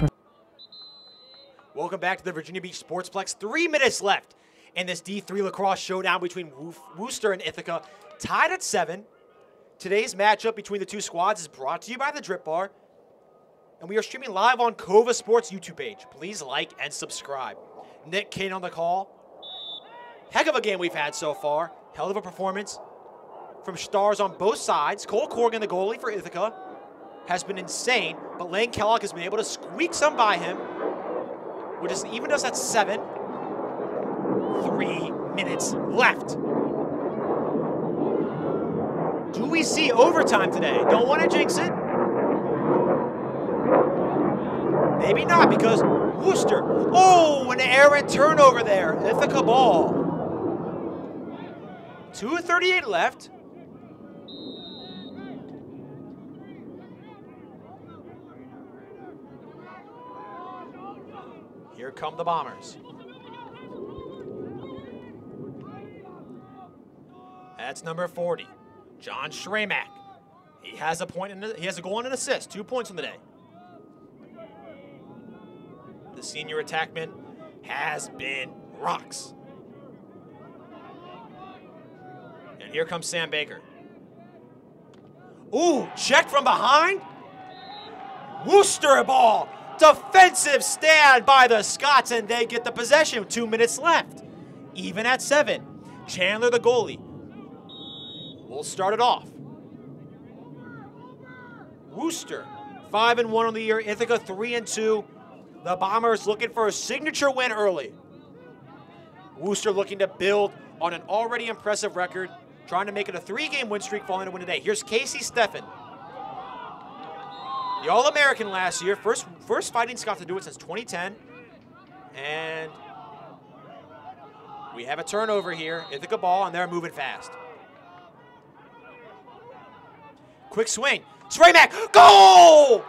Speaker 2: Welcome back to the Virginia Beach Sportsplex. Three minutes left in this D3 lacrosse showdown between Wooster and Ithaca. Tied at seven. Today's matchup between the two squads is brought to you by the Drip Bar, and we are streaming live on CoVa Sports YouTube page. Please like and subscribe. Nick Kane on the call. Heck of a game we've had so far. Hell of a performance from stars on both sides. Cole Corrigan, the goalie for Ithaca, has been insane, but Lane Kellogg has been able to squeak some by him, which is even us at seven. Three minutes left. Do we see overtime today? Don't want to jinx it. Maybe not because Wooster. Oh, an errant turnover there. Ithaca ball. 2.38 left. Here come the Bombers. That's number 40, John Schramak. He has a point. In the, he has a goal and an assist. Two points in the day. The senior attackman has been rocks. And here comes Sam Baker. Ooh, check from behind. Wooster ball. Defensive stand by the Scots, and they get the possession. Two minutes left. Even at seven. Chandler, the goalie, will start it off. Wooster, five and one on the year. Ithaca, three and two. The Bombers looking for a signature win early. Wooster looking to build on an already impressive record, trying to make it a three-game win streak following a win today. Here's Casey Steffen. The All-American last year, first first fighting Scot to do it since 2010. And we have a turnover here. Ithaca ball, and they're moving fast. Quick swing. Sraymak, goal!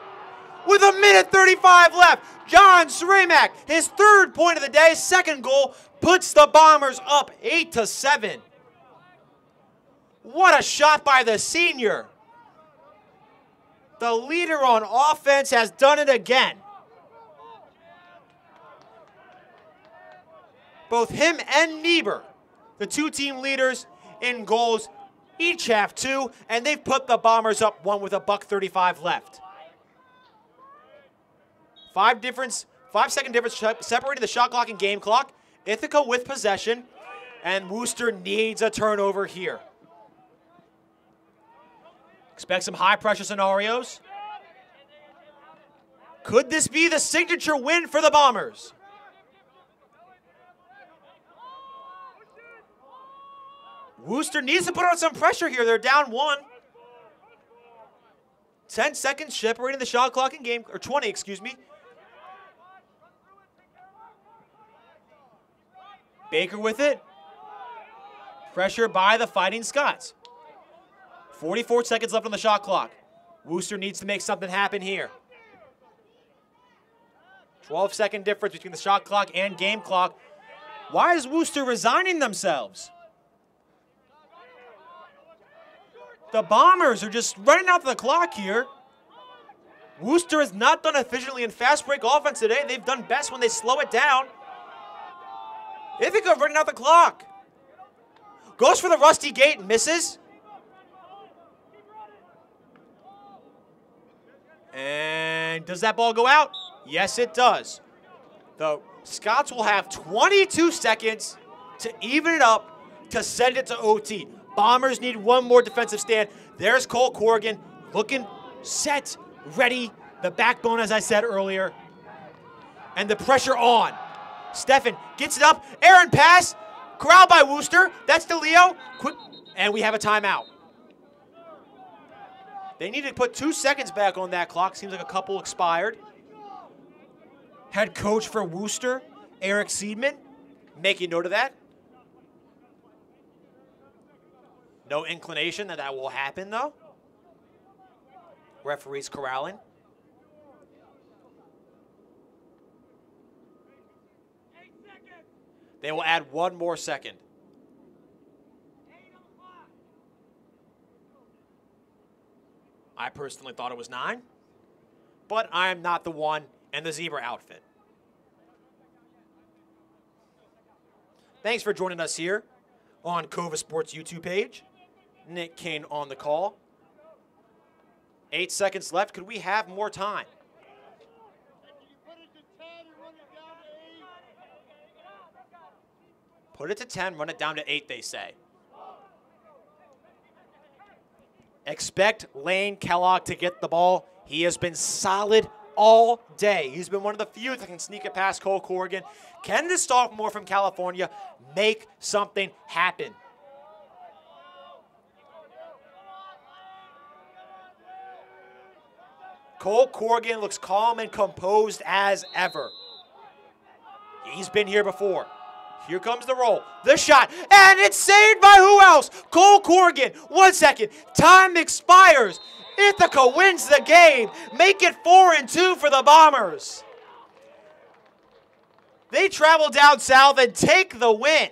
Speaker 2: With a minute 35 left, John Sraymak, his third point of the day, second goal, puts the Bombers up 8 to 7. What a shot by the senior. The leader on offense has done it again. Both him and Niebuhr, the two team leaders in goals, each have two, and they've put the Bombers up one with a buck 35 left. Five difference, five second difference separated the shot clock and game clock. Ithaca with possession, and Wooster needs a turnover here. Expect some high pressure scenarios. Could this be the signature win for the Bombers? Wooster needs to put on some pressure here. They're down one. 10 seconds separating the shot clock in game, or 20, excuse me. Baker with it. Pressure by the Fighting Scots. 44 seconds left on the shot clock. Wooster needs to make something happen here. 12 second difference between the shot clock and game clock. Why is Wooster resigning themselves? The Bombers are just running out of the clock here. Wooster has not done efficiently in fast break offense today. They've done best when they slow it down. Ithaca running out the clock. Goes for the rusty gate, and misses. And does that ball go out? Yes, it does. The Scots will have 22 seconds to even it up to send it to OT. Bombers need one more defensive stand. There's Cole Corrigan looking set, ready. The backbone, as I said earlier. And the pressure on. Steffen gets it up. Aaron pass. Corral by Wooster. That's DeLeo. Quick. And we have a timeout. They need to put two seconds back on that clock. Seems like a couple expired. Head coach for Wooster, Eric Seidman, making note of that. No inclination that that will happen, though. Referees corralling. They will add one more second. I personally thought it was nine, but I am not the one in the zebra outfit. Thanks for joining us here on Cova Sports YouTube page. Nick Kane on the call. Eight seconds left. Could we have more time? Put it to 10, run it down to 8, they say. Expect Lane Kellogg to get the ball. He has been solid all day. He's been one of the few that can sneak it past Cole Corrigan. Can this sophomore from California make something happen? Cole Corrigan looks calm and composed as ever. He's been here before. Here comes the roll. The shot. And it's saved by who else? Cole Corrigan. One second. Time expires. Ithaca wins the game. Make it four and two for the Bombers. They travel down south and take the win.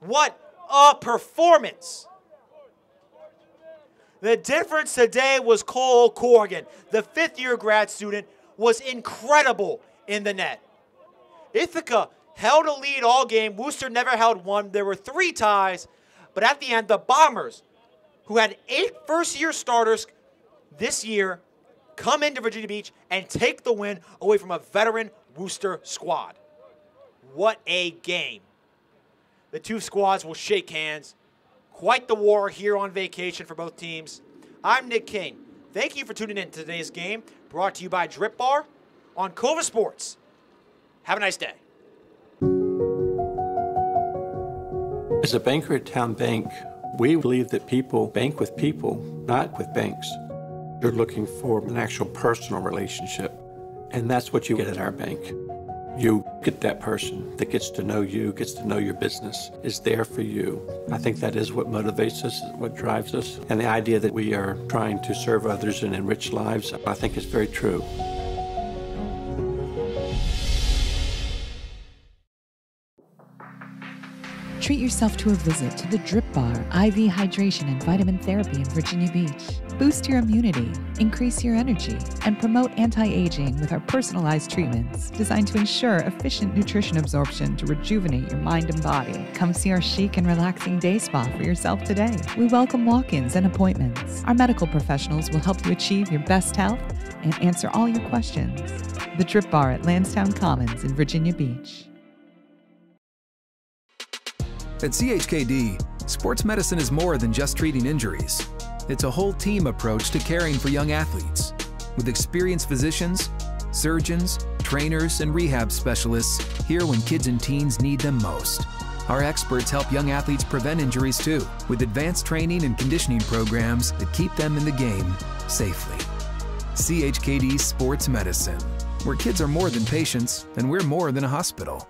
Speaker 2: What a performance. The difference today was Cole Corrigan. The fifth year grad student was incredible in the net. Ithaca held a lead all game. Wooster never held one. There were three ties, but at the end, the Bombers, who had eight first year starters this year, come into Virginia Beach and take the win away from a veteran Wooster squad. What a game. The two squads will shake hands. Quite the war here on vacation for both teams. I'm Nick King. Thank you for tuning in to today's game, brought to you by Drip Bar on Cova Sports. Have a nice day.
Speaker 4: As a banker at TowneBank, we believe that people bank with people, not with banks. You're looking for an actual personal relationship, and that's what you get at our bank. You get that person that gets to know you, gets to know your business, is there for you. I think that is what motivates us, what drives us. And the idea that we are trying to serve others and enrich lives, I think is very true.
Speaker 3: Treat yourself to a visit to the Drip Bar IV Hydration and Vitamin Therapy in Virginia Beach. Boost your immunity, increase your energy, and promote anti aging with our personalized treatments designed to ensure efficient nutrition absorption to rejuvenate your mind and body. Come see our chic and relaxing day spa for yourself today. We welcome walk ins and appointments. Our medical professionals will help you achieve your best health and answer all your questions. The Drip Bar at Landstown Commons in Virginia Beach.
Speaker 8: At CHKD, sports medicine is more than just treating injuries. It's a whole team approach to caring for young athletes. With experienced physicians, surgeons, trainers, and rehab specialists here when kids and teens need them most. Our experts help young athletes prevent injuries too, with advanced training and conditioning programs that keep them in the game safely. CHKD Sports Medicine, where kids are more than patients and we're more than a hospital.